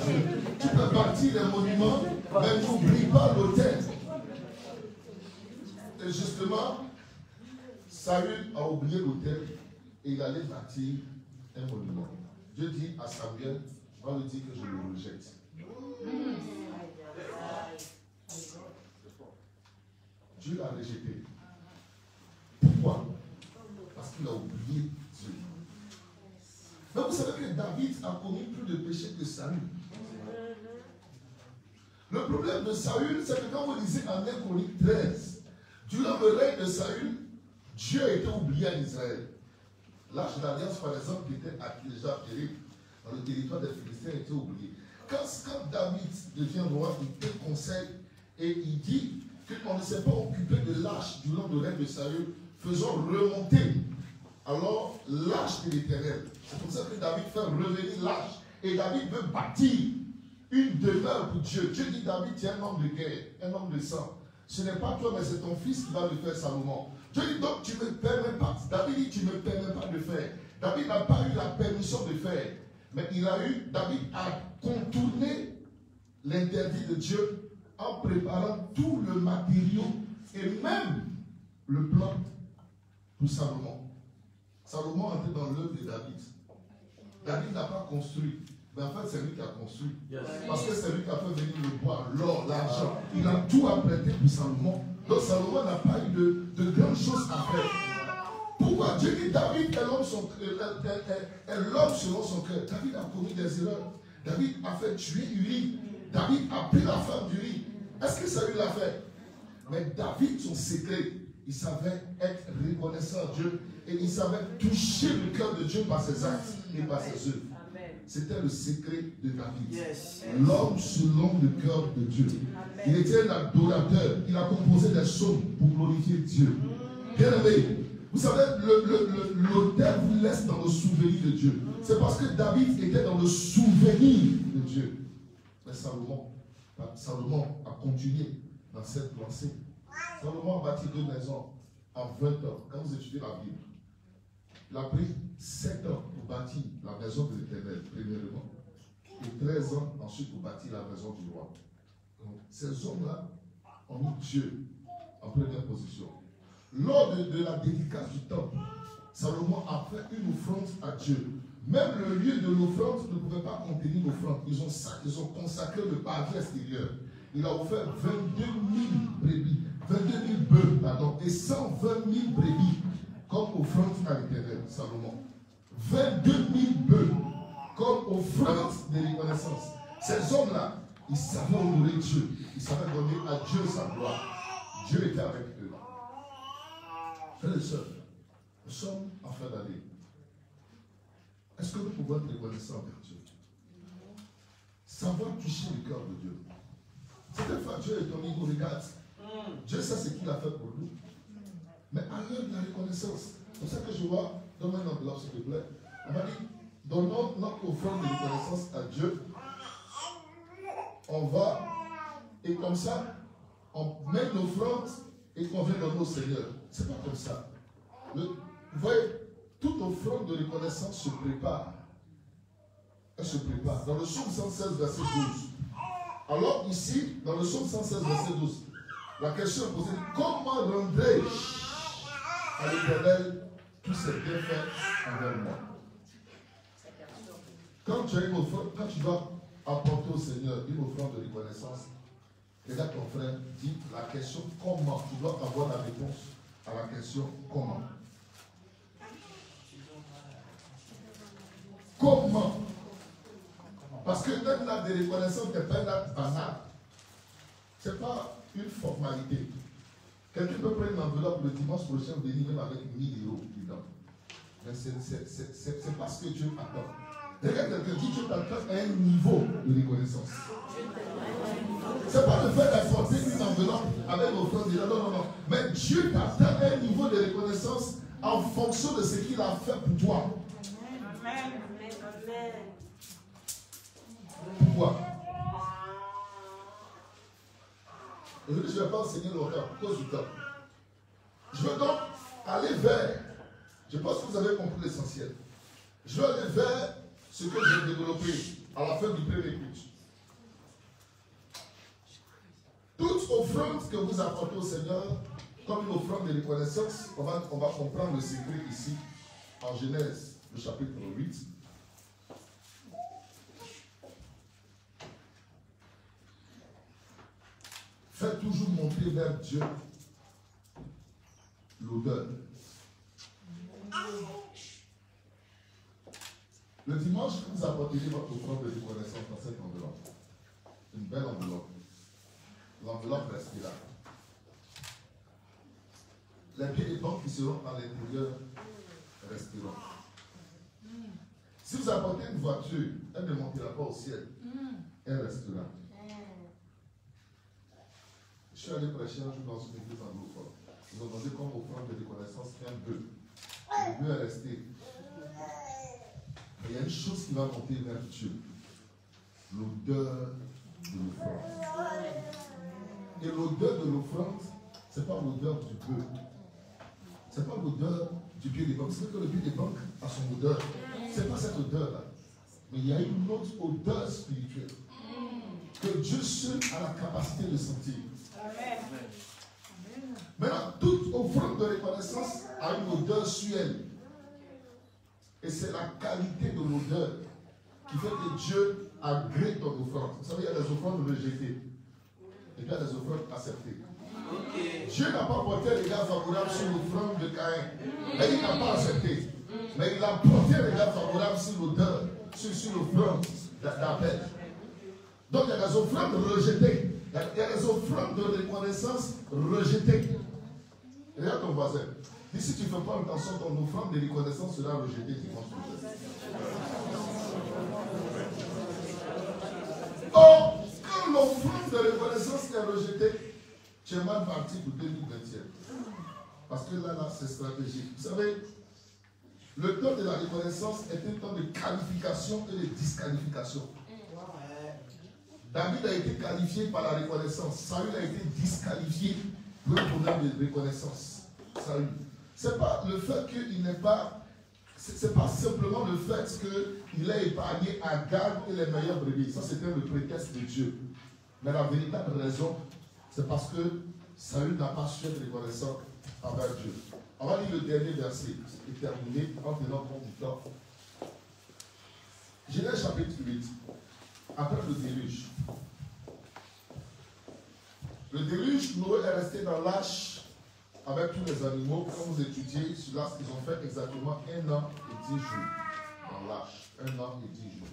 Dieu. Tu peux bâtir des monuments, mais n'oublie pas l'autel. Et justement, Saül a oublié l'autel et il allait bâtir un monument. Dieu dit à Samuel, va lui dire que je le rejette. Dieu l'a rejeté. Pourquoi? Parce qu'il a oublié Dieu. Mais vous savez que David a commis plus de péchés que Saül. Le problème de Saül, c'est que quand vous lisez en 1 Chronique 13, durant le règne de Saül, Dieu a été oublié en Israël. L'âge d'alliance, par exemple, qui était à déjà terrible, dans le territoire des Philistins, été oublié. Quand, quand David devient roi, il fait conseil et il dit qu'on ne s'est pas occupé de l'âge durant le règne de Saül, faisons remonter alors l'âge de l'éternel. C'est pour ça que David fait revenir l'âge. Et David veut bâtir une demeure pour Dieu. Dieu dit David, tu es un homme de guerre, un homme de sang. Ce n'est pas toi, mais c'est ton fils qui va le faire Salomon. Dieu dit donc, tu ne me permets pas. David dit, tu ne me permets pas de faire. David n'a pas eu la permission de faire. Mais il a eu, David a contourné l'interdit de Dieu en préparant tout le matériau et même le plan pour Salomon. Salomon entré dans l'œuvre de David. David n'a pas construit, mais en fait, c'est lui qui a construit. Parce que c'est lui qui a fait venir le bois, l'or, l'argent. Il a tout apprêté pour Salomon. Donc Salomon n'a pas eu de, de grandes choses à faire. Pourquoi? Dieu dit David est l'homme selon son cœur David a commis des erreurs. David a fait tuer Uri. David a pris la femme d'Uri. Est-ce que ça lui l'a fait? Mais David, son secret, il savait être reconnaissant à Dieu et il savait toucher le cœur de Dieu par ses actes et par ses œuvres. C'était le secret de David. L'homme selon le cœur de Dieu. Il était un adorateur. Il a composé des sons pour glorifier Dieu. Bien aimé, vous savez, l'autel vous laisse dans le souvenir de Dieu. C'est parce que David était dans le souvenir de Dieu. Mais Salomon, Salomon a continué dans cette pensée. Salomon a bâti deux maisons en 20 ans. Quand vous étudiez la Bible, il a pris 7 ans pour bâtir la maison de l'Éternel, premièrement, et 13 ans ensuite pour bâtir la maison du roi. Donc, ces hommes-là ont mis Dieu en première position. Lors de, la dédicace du temple, Salomon a fait une offrande à Dieu. Même le lieu de l'offrande ne pouvait pas contenir l'offrande. Ils ont, ils ont consacré le pavé extérieur. Il a offert 22 000 brebis, 22 000 bœufs, pardon, et 120 000 brebis comme offrande à l'éternel, Salomon. 22 000 bœufs comme offrande de reconnaissance. Ces hommes-là, ils savaient honorer Dieu. Ils savaient donner à Dieu sa gloire. Dieu était avec eux. Frères et sœurs, nous sommes en fin d'année. Est-ce que nous pouvons être reconnaissants envers Dieu? Savoir toucher le cœur de Dieu. Cette fois, Dieu est ton niveau, regarde. Dieu sait ce qu'il a fait pour nous. Mais à l'heure de la reconnaissance, c'est pour ça que je vois, donne-moi une enveloppe s'il te plaît. On m'a dit, donnons notre offrande de reconnaissance à Dieu. On va, et comme ça, on met l'offrande et qu'on vient donner au Seigneur. C'est pas comme ça. vous voyez, toute offrande de reconnaissance se prépare. Elle se prépare. Dans le psaume 116, verset 12. Alors ici, dans le psaume 116, verset 12, la question est posée, comment rendrai-je à l'éternel tous ces bienfaits envers moi Quand tu as une offrande, quand tu dois apporter au Seigneur une offrande de reconnaissance, Regarde ton frère, dit la question comment. Tu dois avoir la réponse à la question comment. Comment? Parce que un acte de reconnaissance n'est pas un acte banal. Ce n'est pas une formalité. Quelqu'un peut prendre une enveloppe le dimanche prochain, venir même avec 1000 euros dedans. Mais ce n'est pas ce que Dieu attend. Regarde quelqu'un dit Dieu t'attend à un niveau de reconnaissance. Ce n'est pas le fait d'apporter une enveloppe avec l'offrande. Non, non, non. Mais Dieu t'attend à un niveau de reconnaissance en fonction de ce qu'il a fait pour toi. Amen. Pourquoi? Aujourd'hui, je ne vais pas enseigner longtemps, à cause du temps. Je veux donc aller vers, je pense que vous avez compris l'essentiel. Je veux aller vers ce que j'ai développé à la fin du premier culte. Toute offrande que vous apportez au Seigneur, comme une offrande de reconnaissance, on va, on va comprendre le secret ici, en Genèse, le chapitre 8. Faites toujours monter vers Dieu l'odeur. Le dimanche, vous apportez votre offrande de reconnaissance dans cette enveloppe. Une belle enveloppe. L'enveloppe restera. Les pieds des banques qui seront à l'intérieur resteront. Si vous apportez une voiture, elle ne montera pas au ciel. Elle restera. Suis allé prêcher un jour dans une église anglophone. Ils m'ont demandé comment offrande de reconnaissance un bœuf. Le bœuf est resté. Il y a une chose qui va monter vers Dieu. L'odeur de l'offrande. Et l'odeur de l'offrande, ce n'est pas l'odeur du bœuf. Ce n'est pas l'odeur du pied des banques. C'est que le pied des banques a son odeur. Ce n'est pas cette odeur-là. Mais il y a une autre odeur spirituelle que Dieu seul a la capacité de sentir. Maintenant, toute offrande de reconnaissance a une odeur suelle. Et c'est la qualité de l'odeur qui fait que Dieu agrée ton offrande. Vous savez, il y a des offrandes rejetées et bien des offrandes acceptées. Dieu n'a pas porté les gars favorables sur l'offrande de Caïn. Mais il n'a pas accepté. Mais il a porté les gars favorables sur l'odeur, sur, sur l'offrande d'appel. Donc il y a des offrandes rejetées. Il y a des offrandes de reconnaissance rejetées. Regarde ton voisin. Dis si tu ne fais pas attention, ton offrande de reconnaissance sera rejetée dimanche prochain. Oh, quand l'offrande de reconnaissance est rejetée, tu es mal parti pour 2021. Parce que là, là, c'est stratégique. Vous savez, le temps de la reconnaissance est un temps de qualification et de disqualification. David a été qualifié par la reconnaissance. Saül a été disqualifié pour un problème de reconnaissance. Saül. Ce n'est pas le fait n'est pas. Ce n'est pas simplement le fait qu'il ait épargné Agag et les meilleurs brebis. Ça, c'était le prétexte de Dieu. Mais la véritable raison, c'est parce que Saül n'a pas su être reconnaissant envers Dieu. On va lire le dernier verset et terminer en tenant compte du temps. Genèse chapitre 8. Après le déluge. Le déluge, Noé est resté dans l'âge avec tous les animaux. Quand vous étudiez l'âge, ils ont fait exactement un an et dix jours dans l'âge. Un an et dix jours.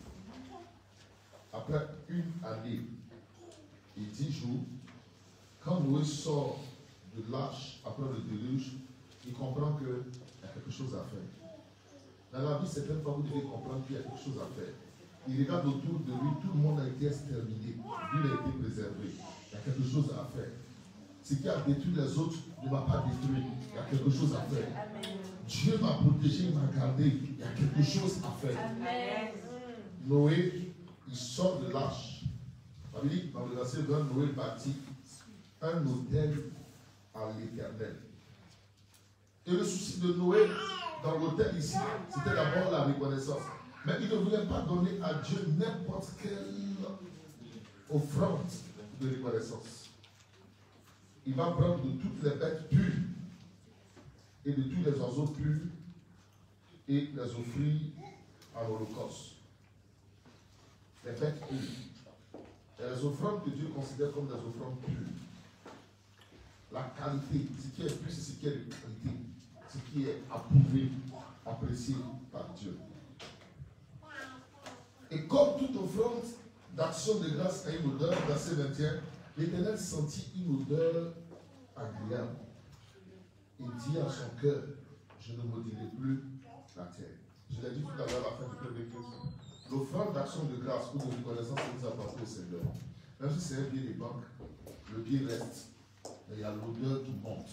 Après une année et dix jours, quand Noé sort de l'âge après le déluge, il comprend qu'il y a quelque chose à faire. Dans la vie, certaines fois, vous devez comprendre qu'il y a quelque chose à faire. Il regarde autour de lui, tout le monde a été exterminé. Lui a été préservé. Il y a quelque chose à faire. Ce qui a détruit les autres ne va pas détruire. Il y a quelque chose à faire. Dieu m'a protégé, il m'a gardé. Il y a quelque chose à faire. Noé, il sort de l'arche. Dans le verset 20, Noé bâtit un hôtel à l'éternel. Et le souci de Noé dans l'hôtel ici, c'était d'abord la reconnaissance. Mais il ne voulait pas donner à Dieu n'importe quelle offrande de reconnaissance. Il va prendre de toutes les bêtes pures et de tous les oiseaux purs et les offrir à l'Holocauste. Les bêtes pures. Et les offrandes que Dieu considère comme des offrandes pures. La qualité, ce qui est pur, c'est ce qui est de qualité, ce qui est approuvé, apprécié par Dieu. Et comme toute offrande d'action de grâce a une odeur, verset 21, l'Éternel sentit une odeur agréable. Il dit à son cœur, je ne maudirai plus la terre. Je l'ai dit tout à l'heure à la fin du premier L'offrande d'action de grâce ou de reconnaissance que nous apportons au Seigneur, même si c'est un bien des banques, le bien reste. Mais il y a l'odeur qui monte.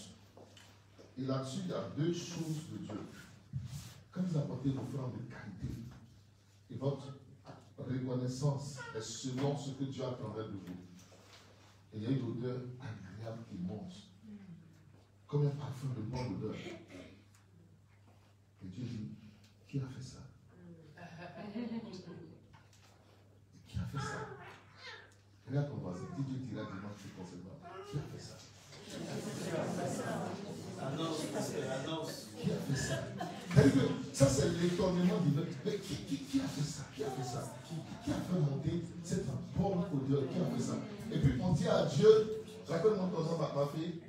Et là-dessus, il y a deux choses de Dieu. Quand vous apportez une offrande de qualité, et votre reconnaissance est selon ce que Dieu attendait de vous. Et il y a une odeur agréable qui monte. Comme un parfum de bonne odeur. Et Dieu dit, qui a fait ça? Qui a fait ça? Regarde ton voisin, si Dieu dira dimanche concernant, qui a fait ça? Annonce, Qui a fait ça? Ça, c'est l'étonnement divin. Mais qui, a fait ça? Qui a fait ça? Qui, a fait monter cette bonne odeur? Qui a fait ça? Et puis on dit à Dieu, rappelle-moi ton nom, ma fille.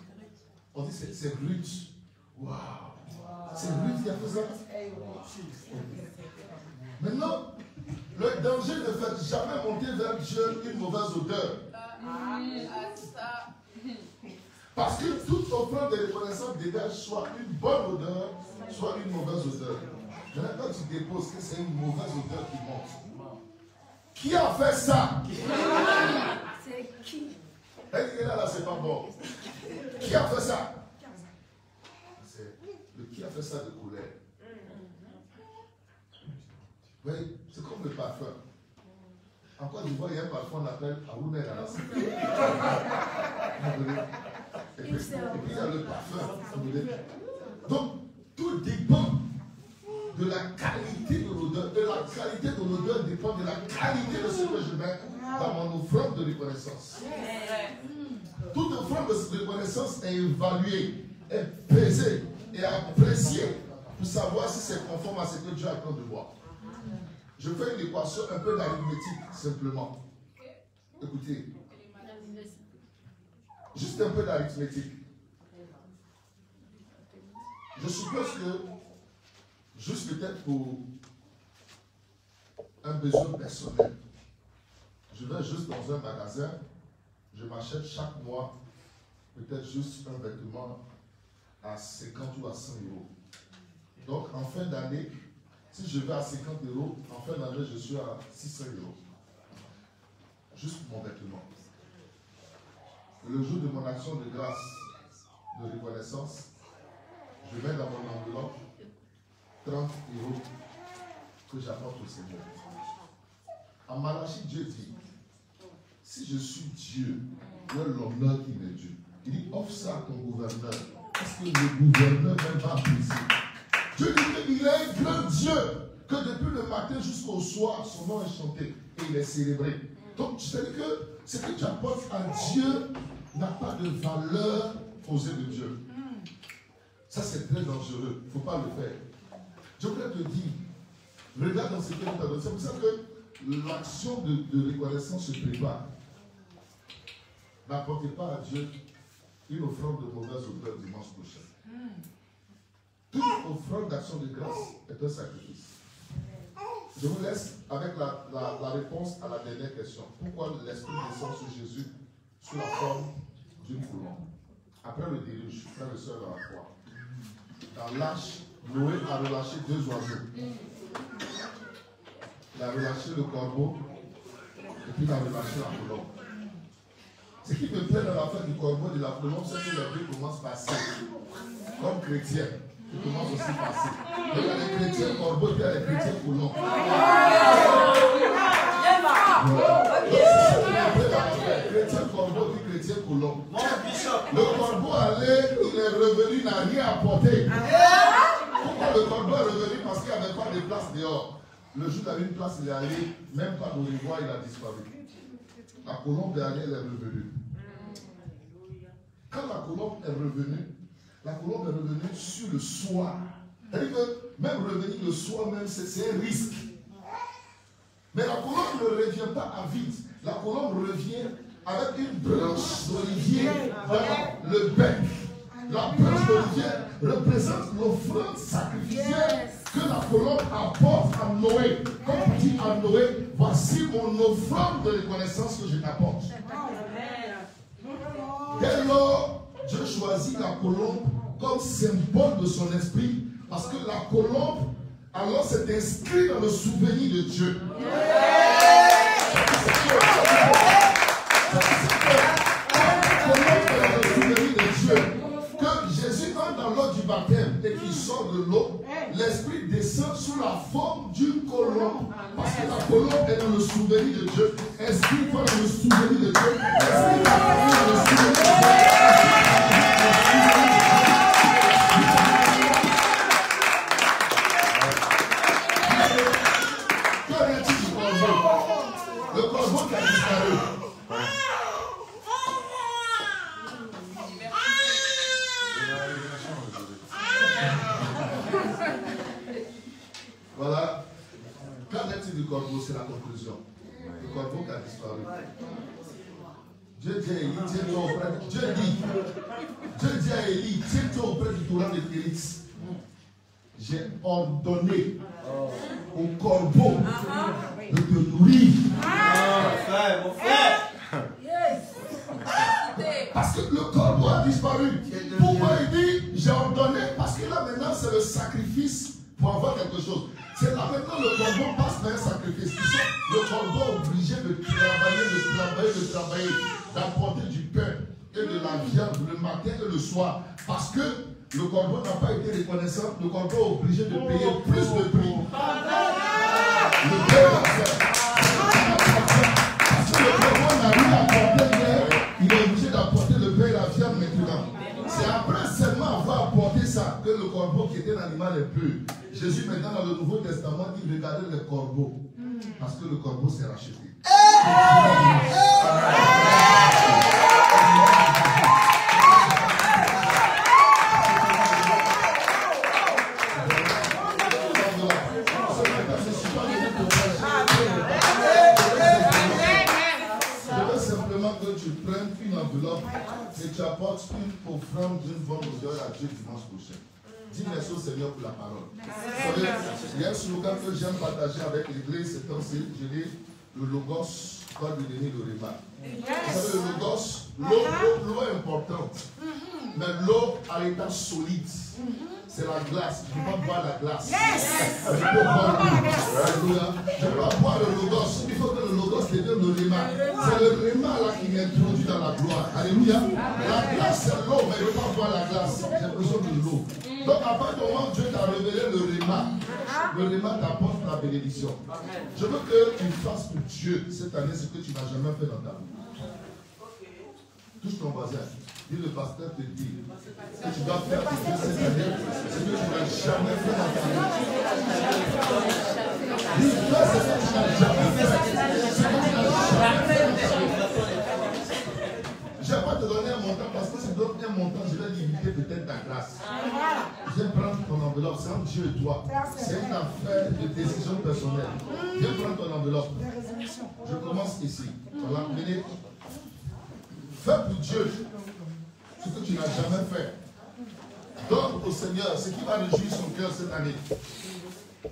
On dit c'est Ruth. Waouh C'est Ruth qui a fait ça? Maintenant, le danger ne fait jamais monter vers Dieu une mauvaise odeur. Parce que toute offrande de reconnaissance dégage soit une bonne odeur, soit une mauvaise odeur. Maintenant, quand tu déposes que c'est une mauvaise odeur qui monte. Qui a fait ça? C'est qui? Elle dit là, là, c'est pas bon. Qui a fait ça? C'est le qui a fait ça de colère. Oui, c'est comme le parfum. En Côte d'Ivoire, il y a un parfum qu'on appelle Aoune Et puis, il y a le parfum. Donc, tout dépend de la qualité de l'odeur. De la qualité de l'odeur dépend de la qualité de ce que je mets dans mon offrande de reconnaissance. Toute offrande de reconnaissance est évaluée, est pesée et appréciée pour savoir si c'est conforme à ce que Dieu attend de moi. Je fais une équation un peu d'arithmétique simplement. Écoutez. Juste un peu d'arithmétique. Je suppose que, juste peut-être pour un besoin personnel, je vais juste dans un magasin, je m'achète chaque mois peut-être juste un vêtement à 50 ou à 100 euros. Donc en fin d'année, si je vais à 50 euros, en fin d'année, je suis à 600 euros. Juste mon vêtement. Le jour de mon action de grâce, de reconnaissance, je mets dans mon enveloppe 30 euros que j'apporte au Seigneur. En Malachie, Dieu dit, si je suis Dieu, a l'honneur qui m'est Dieu. Il dit, offre ça à ton gouverneur. Parce que le gouverneur même va apprécier. Dieu dit qu'il est un grand Dieu, que depuis le matin jusqu'au soir, son nom est chanté et il est célébré. Donc, tu sais que ce que tu apportes à Dieu n'a pas de valeur yeux de Dieu. Ça, c'est très dangereux. Il ne faut pas le faire. Je voudrais te dire, regarde dans ce que as donné. C'est pour ça que l'action de, reconnaissance se prépare. N'apportez pas à Dieu une offrande de mauvaise odeur dimanche prochain. Toute offrande d'action de grâce est un sacrifice. Je vous laisse avec la, réponse à la dernière question. Pourquoi l'Esprit descend sur Jésus sous la forme d'une colombe Après le déluge, frère et soeur dans la foi, dans l'arche Noé a relâché deux oiseaux. Il a relâché le corbeau et puis il a relâché la colombe. Ce qui me plaît dans l'affaire du corbeau et de la colombe, c'est que les deux commencent par passer. Comme chrétiens, ils commencent aussi par passer. Il y a les chrétiens corbeaux et il y a les chrétiens colombes. Chrétien chrétien. Le corbeau allait, est revenu, n'a rien apporté. Pourquoi le corbeau est revenu Parce qu'il n'y avait pas de place dehors? Le jour où il avait une place, il est allé, même pas de revoir, il a disparu. La colombe derrière, elle est revenue. Quand la colombe est revenue, la colombe est revenue sur le soir. C'est-à-dire que même revenir le soir, même, c'est un risque. Mais la colombe ne revient pas à vide. La colombe revient avec une branche d'olivier dans le bec. La d'olivier représente l'offrande sacrificielle que la colombe apporte à Noé. Comme dit à Noé, voici mon offrande de reconnaissance que je t'apporte. Dès lors, Dieu choisit la colombe comme symbole de son esprit, parce que la colombe, alors, s'est inscrit dans le souvenir de Dieu. De l'eau, l'Esprit descend sous la forme d'une colombe. Parce que la colombe est dans le souvenir de Dieu. Esprit toi dans le souvenir de Dieu. Esprit dans le souvenir de Dieu. Tiens-toi auprès de... Dieu dit, Dieu dit à Élie, tiens-toi auprès du torrent de Félix. J'ai ordonné au corbeau de te nourrir. frère, mon frère. Parce que le corbeau a disparu. Pourquoi il dit j'ai ordonné? Parce que là maintenant c'est le sacrifice pour avoir quelque chose. C'est là maintenant le corbeau passe par un sacrifice. Le corbeau est obligé de travailler, de travailler, de travailler, d'apporter du viande le matin et le soir. Parce que le corbeau n'a pas été reconnaissant. Le corbeau est obligé de payer plus de prix. Le Parce que le corbeau n'a rien apporté il est obligé d'apporter le pain et la viande maintenant. C'est après seulement avoir apporté ça que le corbeau qui était un animal est pur. Jésus maintenant dans le Nouveau Testament dit regardez les corbeaux. Parce que le corbeau s'est racheté. Seigneur pour la parole. Vous savez, il y a un slogan que j'aime partager avec l'église, c'est temps je dis le logos va devenir le repas. Vous savez, le logos, l'eau est importante, mais l'eau à l'état solide. C'est la glace. Je ne peux pas boire la glace. Je peux boire Je peux pas boire le logos. Il faut que le logos devienne le rema. C'est le rema là qui m'introduit dans la gloire. Alléluia. La glace, c'est l'eau, mais je ne peux pas boire la glace. J'ai besoin de l'eau. Donc, à partir du moment où Dieu t'a révélé le rema, le rema t'apporte la bénédiction. Je veux que tu fasses pour Dieu cette année ce que tu n'as jamais fait dans ta vie. Touche ton voisin. Dis le pasteur te dit que tu dois faire pour Dieu cette année ce que tu n'as jamais fait dans ta vie. Dis fais ce que tu n'as jamais fait. Ce que tu n'as jamais fait. Je ne vais pas te donner un montant parce que si je donne un montant, je vais limiter peut-être ta grâce. Entre Dieu et toi. C'est une affaire de décision personnelle. Viens prendre ton enveloppe. Je commence ici. Fais pour Dieu ce que tu n'as jamais fait. Donne au Seigneur ce qui va réjouir son cœur cette année.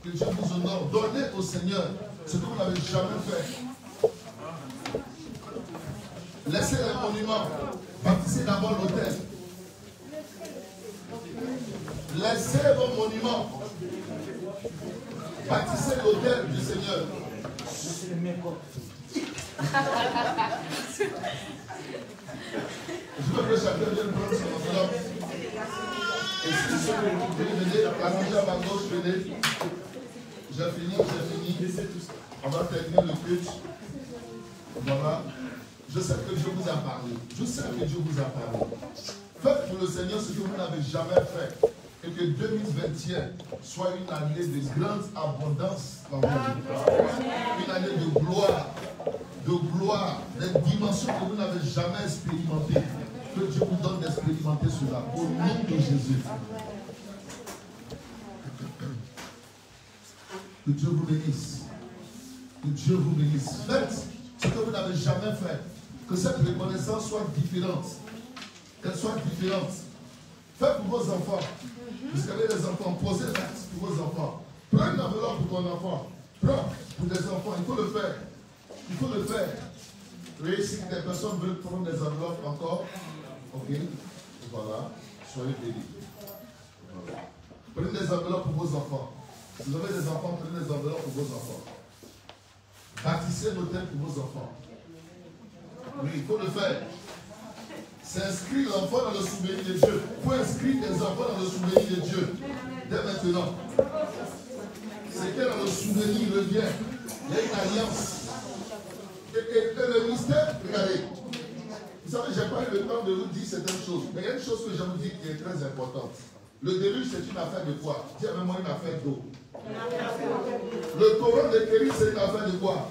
Que Dieu vous honore. Donnez au Seigneur ce que vous n'avez jamais fait. Laissez les monuments. Bâtissez d'abord l'hôtel. Laissez vos monuments. Bâtissez l'hôtel du Seigneur. Je veux que chacun vienne prendre son enveloppe. Et si ceux qui venez, allongez à ma gauche, venez. J'ai fini, j'ai fini. On va terminer le culte. Voilà. Je sais que Dieu vous a parlé. Je sais que Dieu vous a parlé. Faites pour le Seigneur ce que vous n'avez jamais fait. Et que 2021 soit une année de grande abondance dans votre vie. Une année de gloire, de gloire, des dimensions que vous n'avez jamais expérimentées. Que Dieu vous donne d'expérimenter cela. Au nom de Jésus. Que Dieu vous bénisse. Que Dieu vous bénisse. Faites ce que vous n'avez jamais fait. Que cette reconnaissance soit différente. Qu'elle soit différente. Faites pour vos enfants. Vous savez, les enfants, posez l'acte pour vos enfants. Prenez une enveloppe pour ton enfant. Prends pour des enfants. Il faut le faire. Il faut le faire. Oui, si des personnes veulent prendre des enveloppes encore, ok. Voilà. Soyez bénis. Prenez des enveloppes pour vos enfants. Si vous avez des enfants, prenez des enveloppes pour vos enfants. Bâtissez l'hôtel pour vos enfants. Oui, il faut le faire. C'est inscrire l'enfant dans le souvenir de Dieu. Il faut inscrire des enfants dans le souvenir de Dieu. Dès maintenant. C'est que dans le souvenir revient. Il y a une alliance. Et, le mystère, regardez. Vous savez, je n'ai pas eu le temps de vous dire certaines choses. Mais il y a une chose que je vous dis qui est très importante. Le déluge, c'est une affaire de quoi Dis avec moi une affaire d'eau. Le torrent de Kéry, c'est une affaire de quoi?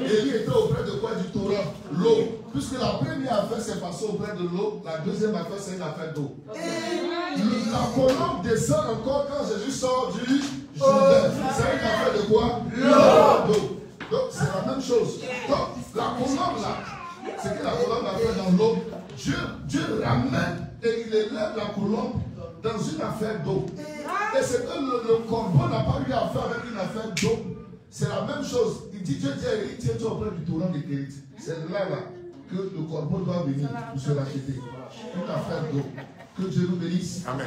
Élie était auprès de quoi? Du torrent L'eau. Puisque la première affaire s'est passée auprès de l'eau, la deuxième affaire, c'est une affaire d'eau. La colombe descend encore quand Jésus sort du Jourdain. C'est une affaire de quoi? L'eau. Donc, c'est la même chose. Donc, la colombe là, c'est que la colombe a fait dans l'eau. Dieu, Dieu ramène et il élève la colombe dans une affaire d'eau. Et c'est que le, corbeau n'a pas eu à faire avec une affaire d'eau. C'est la même chose. Il dit Dieu dit il tiens-toi auprès du torrent de Kérit. C'est là, là que le corbeau doit venir pour se racheter. Une affaire d'eau. Que Dieu nous bénisse. Amen.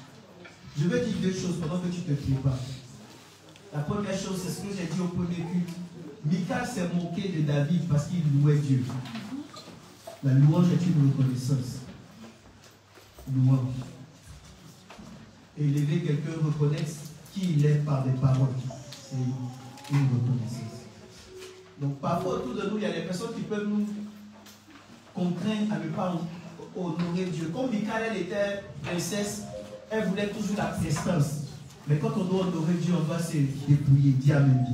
Je vais dire deux choses pendant que tu te prépares. La première chose, c'est ce que j'ai dit au premier culte. Michael s'est moqué de David parce qu'il louait Dieu. La louange est une reconnaissance. Louange. Élever quelqu'un reconnaître qui il est par des paroles. C'est une reconnaissance. Donc parfois autour de nous, il y a des personnes qui peuvent nous contraindre à ne pas honorer Dieu. Comme Michael, elle était princesse, elle voulait toujours la prestance. Mais quand on doit honorer Dieu, on doit se dépouiller, dire Amen.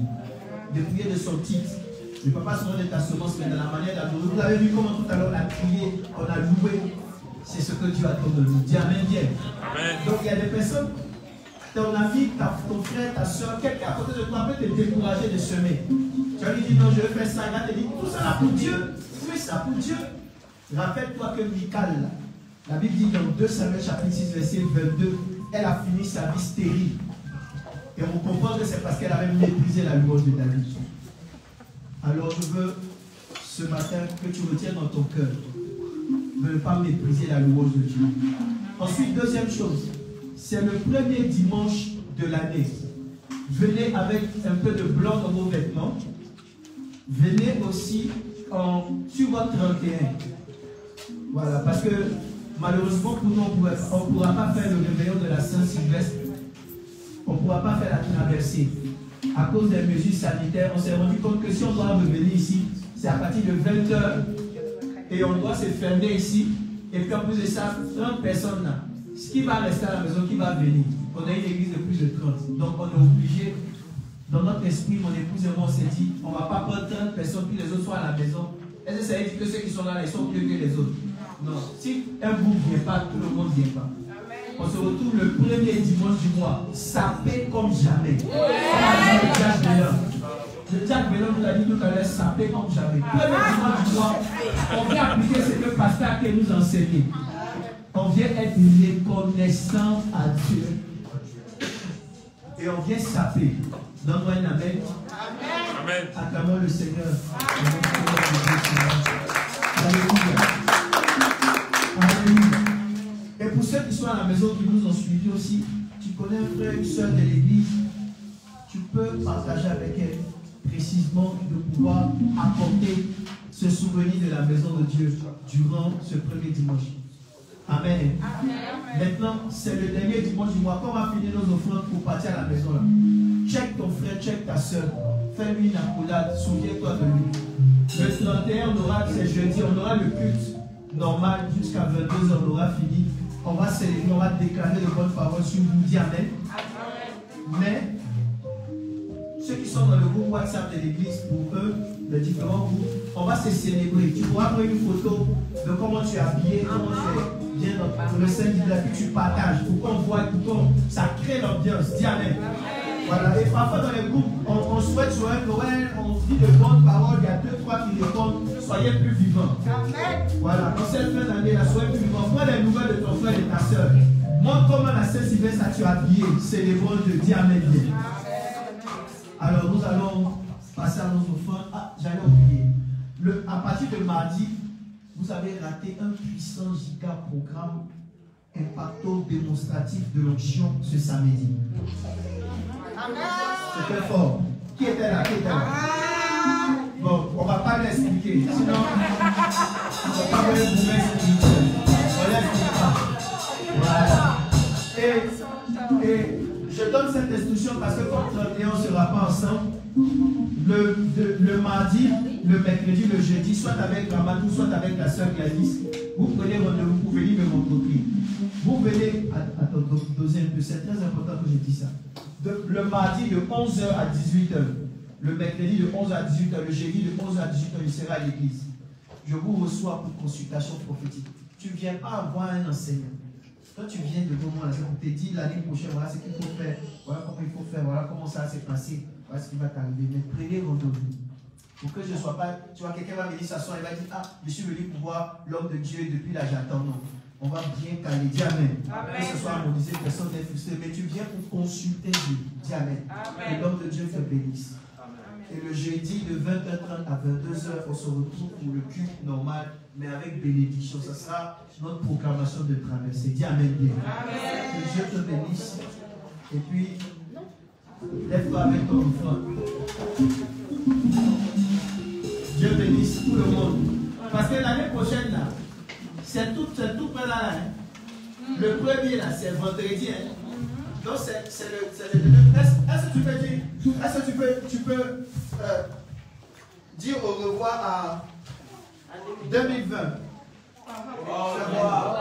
Dépouiller de son titre. Je ne parle pas seulement de ta semence, mais de la manière d'adorer. Vous avez vu comment tout à l'heure on a crié, on a loué. C'est ce que Dieu attend de nous. Dis Amen, bien. Donc il y a des personnes, ton ami, ton frère, ta soeur, quelqu'un à côté de toi peut te décourager de semer. Tu vas lui dire non, je vais faire ça. Il va te dire tout ça là pour Dieu. Fais ça pour Dieu. Rappelle-toi que Michal, la Bible dit dans 2 Samuel chapitre 6, verset 22, elle a fini sa vie stérile. Et on comprend que c'est parce qu'elle avait méprisé la louange de David. Alors je veux ce matin que tu retiennes dans ton cœur de ne pas mépriser la louange de Dieu. Ensuite, deuxième chose, c'est le premier dimanche de l'année. venez avec un peu de blanc dans vos vêtements. Venez aussi en, sur votre 31. Voilà, parce que malheureusement pour nous, on ne pourra pas faire le réveillon de la Saint-Sylvestre. On ne pourra pas faire la traversée. À cause des mesures sanitaires, on s'est rendu compte que si on doit revenir ici, c'est à partir de 20h. Et on doit se fermer ici. Et puis en plus ça, 30 personnes là. Ce qui va rester à la maison, qui va venir. On a une église de plus de 30. Donc on est obligé, dans notre esprit, mon épouse et moi, on s'est dit, on ne va pas prendre 30 personnes, puis les autres soient à la maison. Que ça veut dire que ceux qui sont là, ils sont mieux que les autres? Non. Si un bout ne vient pas, tout le monde ne vient pas. On se retrouve le premier dimanche du mois, sapé comme jamais. Le Jack Bellon nous a dit tout à l'heure, sapé comme jamais. Premier dimanche du mois, on vient appliquer ce que le pasteur a nous enseigner. On vient être reconnaissant à Dieu. Et on vient saper. Donne-moi un amen. Amen. Acclamons le Seigneur. Alléluia. Pour ceux qui sont à la maison, qui nous ont suivis aussi, tu connais un frère, une soeur de l'église, tu peux partager avec elle précisément de pouvoir apporter ce souvenir de la maison de Dieu durant ce premier dimanche. Amen. Maintenant, c'est le dernier dimanche du mois. Quand on va finir nos offrandes pour partir à la maison, là, check ton frère, check ta soeur. Fais-lui une accolade, souviens-toi de lui. Le 31, on aura, c'est jeudi, on aura le culte normal jusqu'à 22h, on aura fini. On va célébrer, on va déclarer de bonnes paroles sur vous. Dis Amen. Mais, ceux qui sont dans le groupe WhatsApp de l'église, pour eux, les différents groupes, on va se célébrer. Tu pourras prendre une photo de comment tu es habillé, comment tu es Viens dans le de la vie, tu partages pour qu'on voit, pour qu'on, ça crée l'ambiance. Dis Amen. Voilà. Et parfois dans les groupes, on, souhaite un Noël, on dit de bonnes paroles, il y a deux, trois qui répondent, soyez plus vivants. Voilà. Dans cette fin d'année, là, soyez plus vivants. Prends les nouvelles de ton frère et de ta soeur. Montre comment la Saint-Sylvestre tu as habillé. Célébrons de Dis Amen. Alors nous allons passer à nos offrandes. Ah, j'allais oublier. Le, à partir de mardi, vous avez raté un puissant giga programme impacto démonstratif de l'onction ce samedi. C'était fort. Qui était là? Qui était là? Bon, on ne va pas l'expliquer. Sinon, on va pas vous m'expliquer. On l'explique pas. Voilà. Et, et je donne cette instruction parce que 31, on ne sera pas ensemble le, le, mardi, le mercredi, le jeudi, soit avec Ramadou, soit avec la soeur Gladys, vous prenez rendez-vous pour venir me rencontrer. Vous venez, attends, doser un peu, c'est très important que je dise ça. le mardi de 11h à 18h, le mercredi de 11h à 18h, le jeudi de 11h à 18h, il sera à l'église. Je vous reçois pour consultation prophétique. Tu ne viens pas avoir un enseignant. Toi, tu viens de comment on te dit l'année prochaine, voilà ce qu'il faut faire, voilà comment il faut faire, voilà comment ça s'est passé. Voilà ce qui va t'arriver. Mais prenez rendez-vous. Pour que je ne sois pas. Tu vois, quelqu'un va venir s'asseoir et va dire Ah, je suis venu pour voir l'homme de Dieu depuis là, j'attends. Non. On va bien caler. Dis Amen. Que ce soit harmonisé, personne n'est frustré. Mais tu viens pour consulter Dieu. Dis Amen. Et l'homme de Dieu te bénisse. Et le jeudi de 20h30 à 22h, on se retrouve pour le culte normal, mais avec bénédiction. Ce sera notre proclamation de traversée. Dis Amen bien. Que Dieu te bénisse. Et puis, Lève-toi avec ton enfant. Dieu bénisse tout le monde. Parce que l'année prochaine, là, c'est tout, tout près là. Hein. Le premier, là, c'est vendredi. Hein. Donc, c'est le, le, Est-ce que tu peux dire, est-ce que tu peux, tu peux euh, dire au revoir à 2020 Au revoir.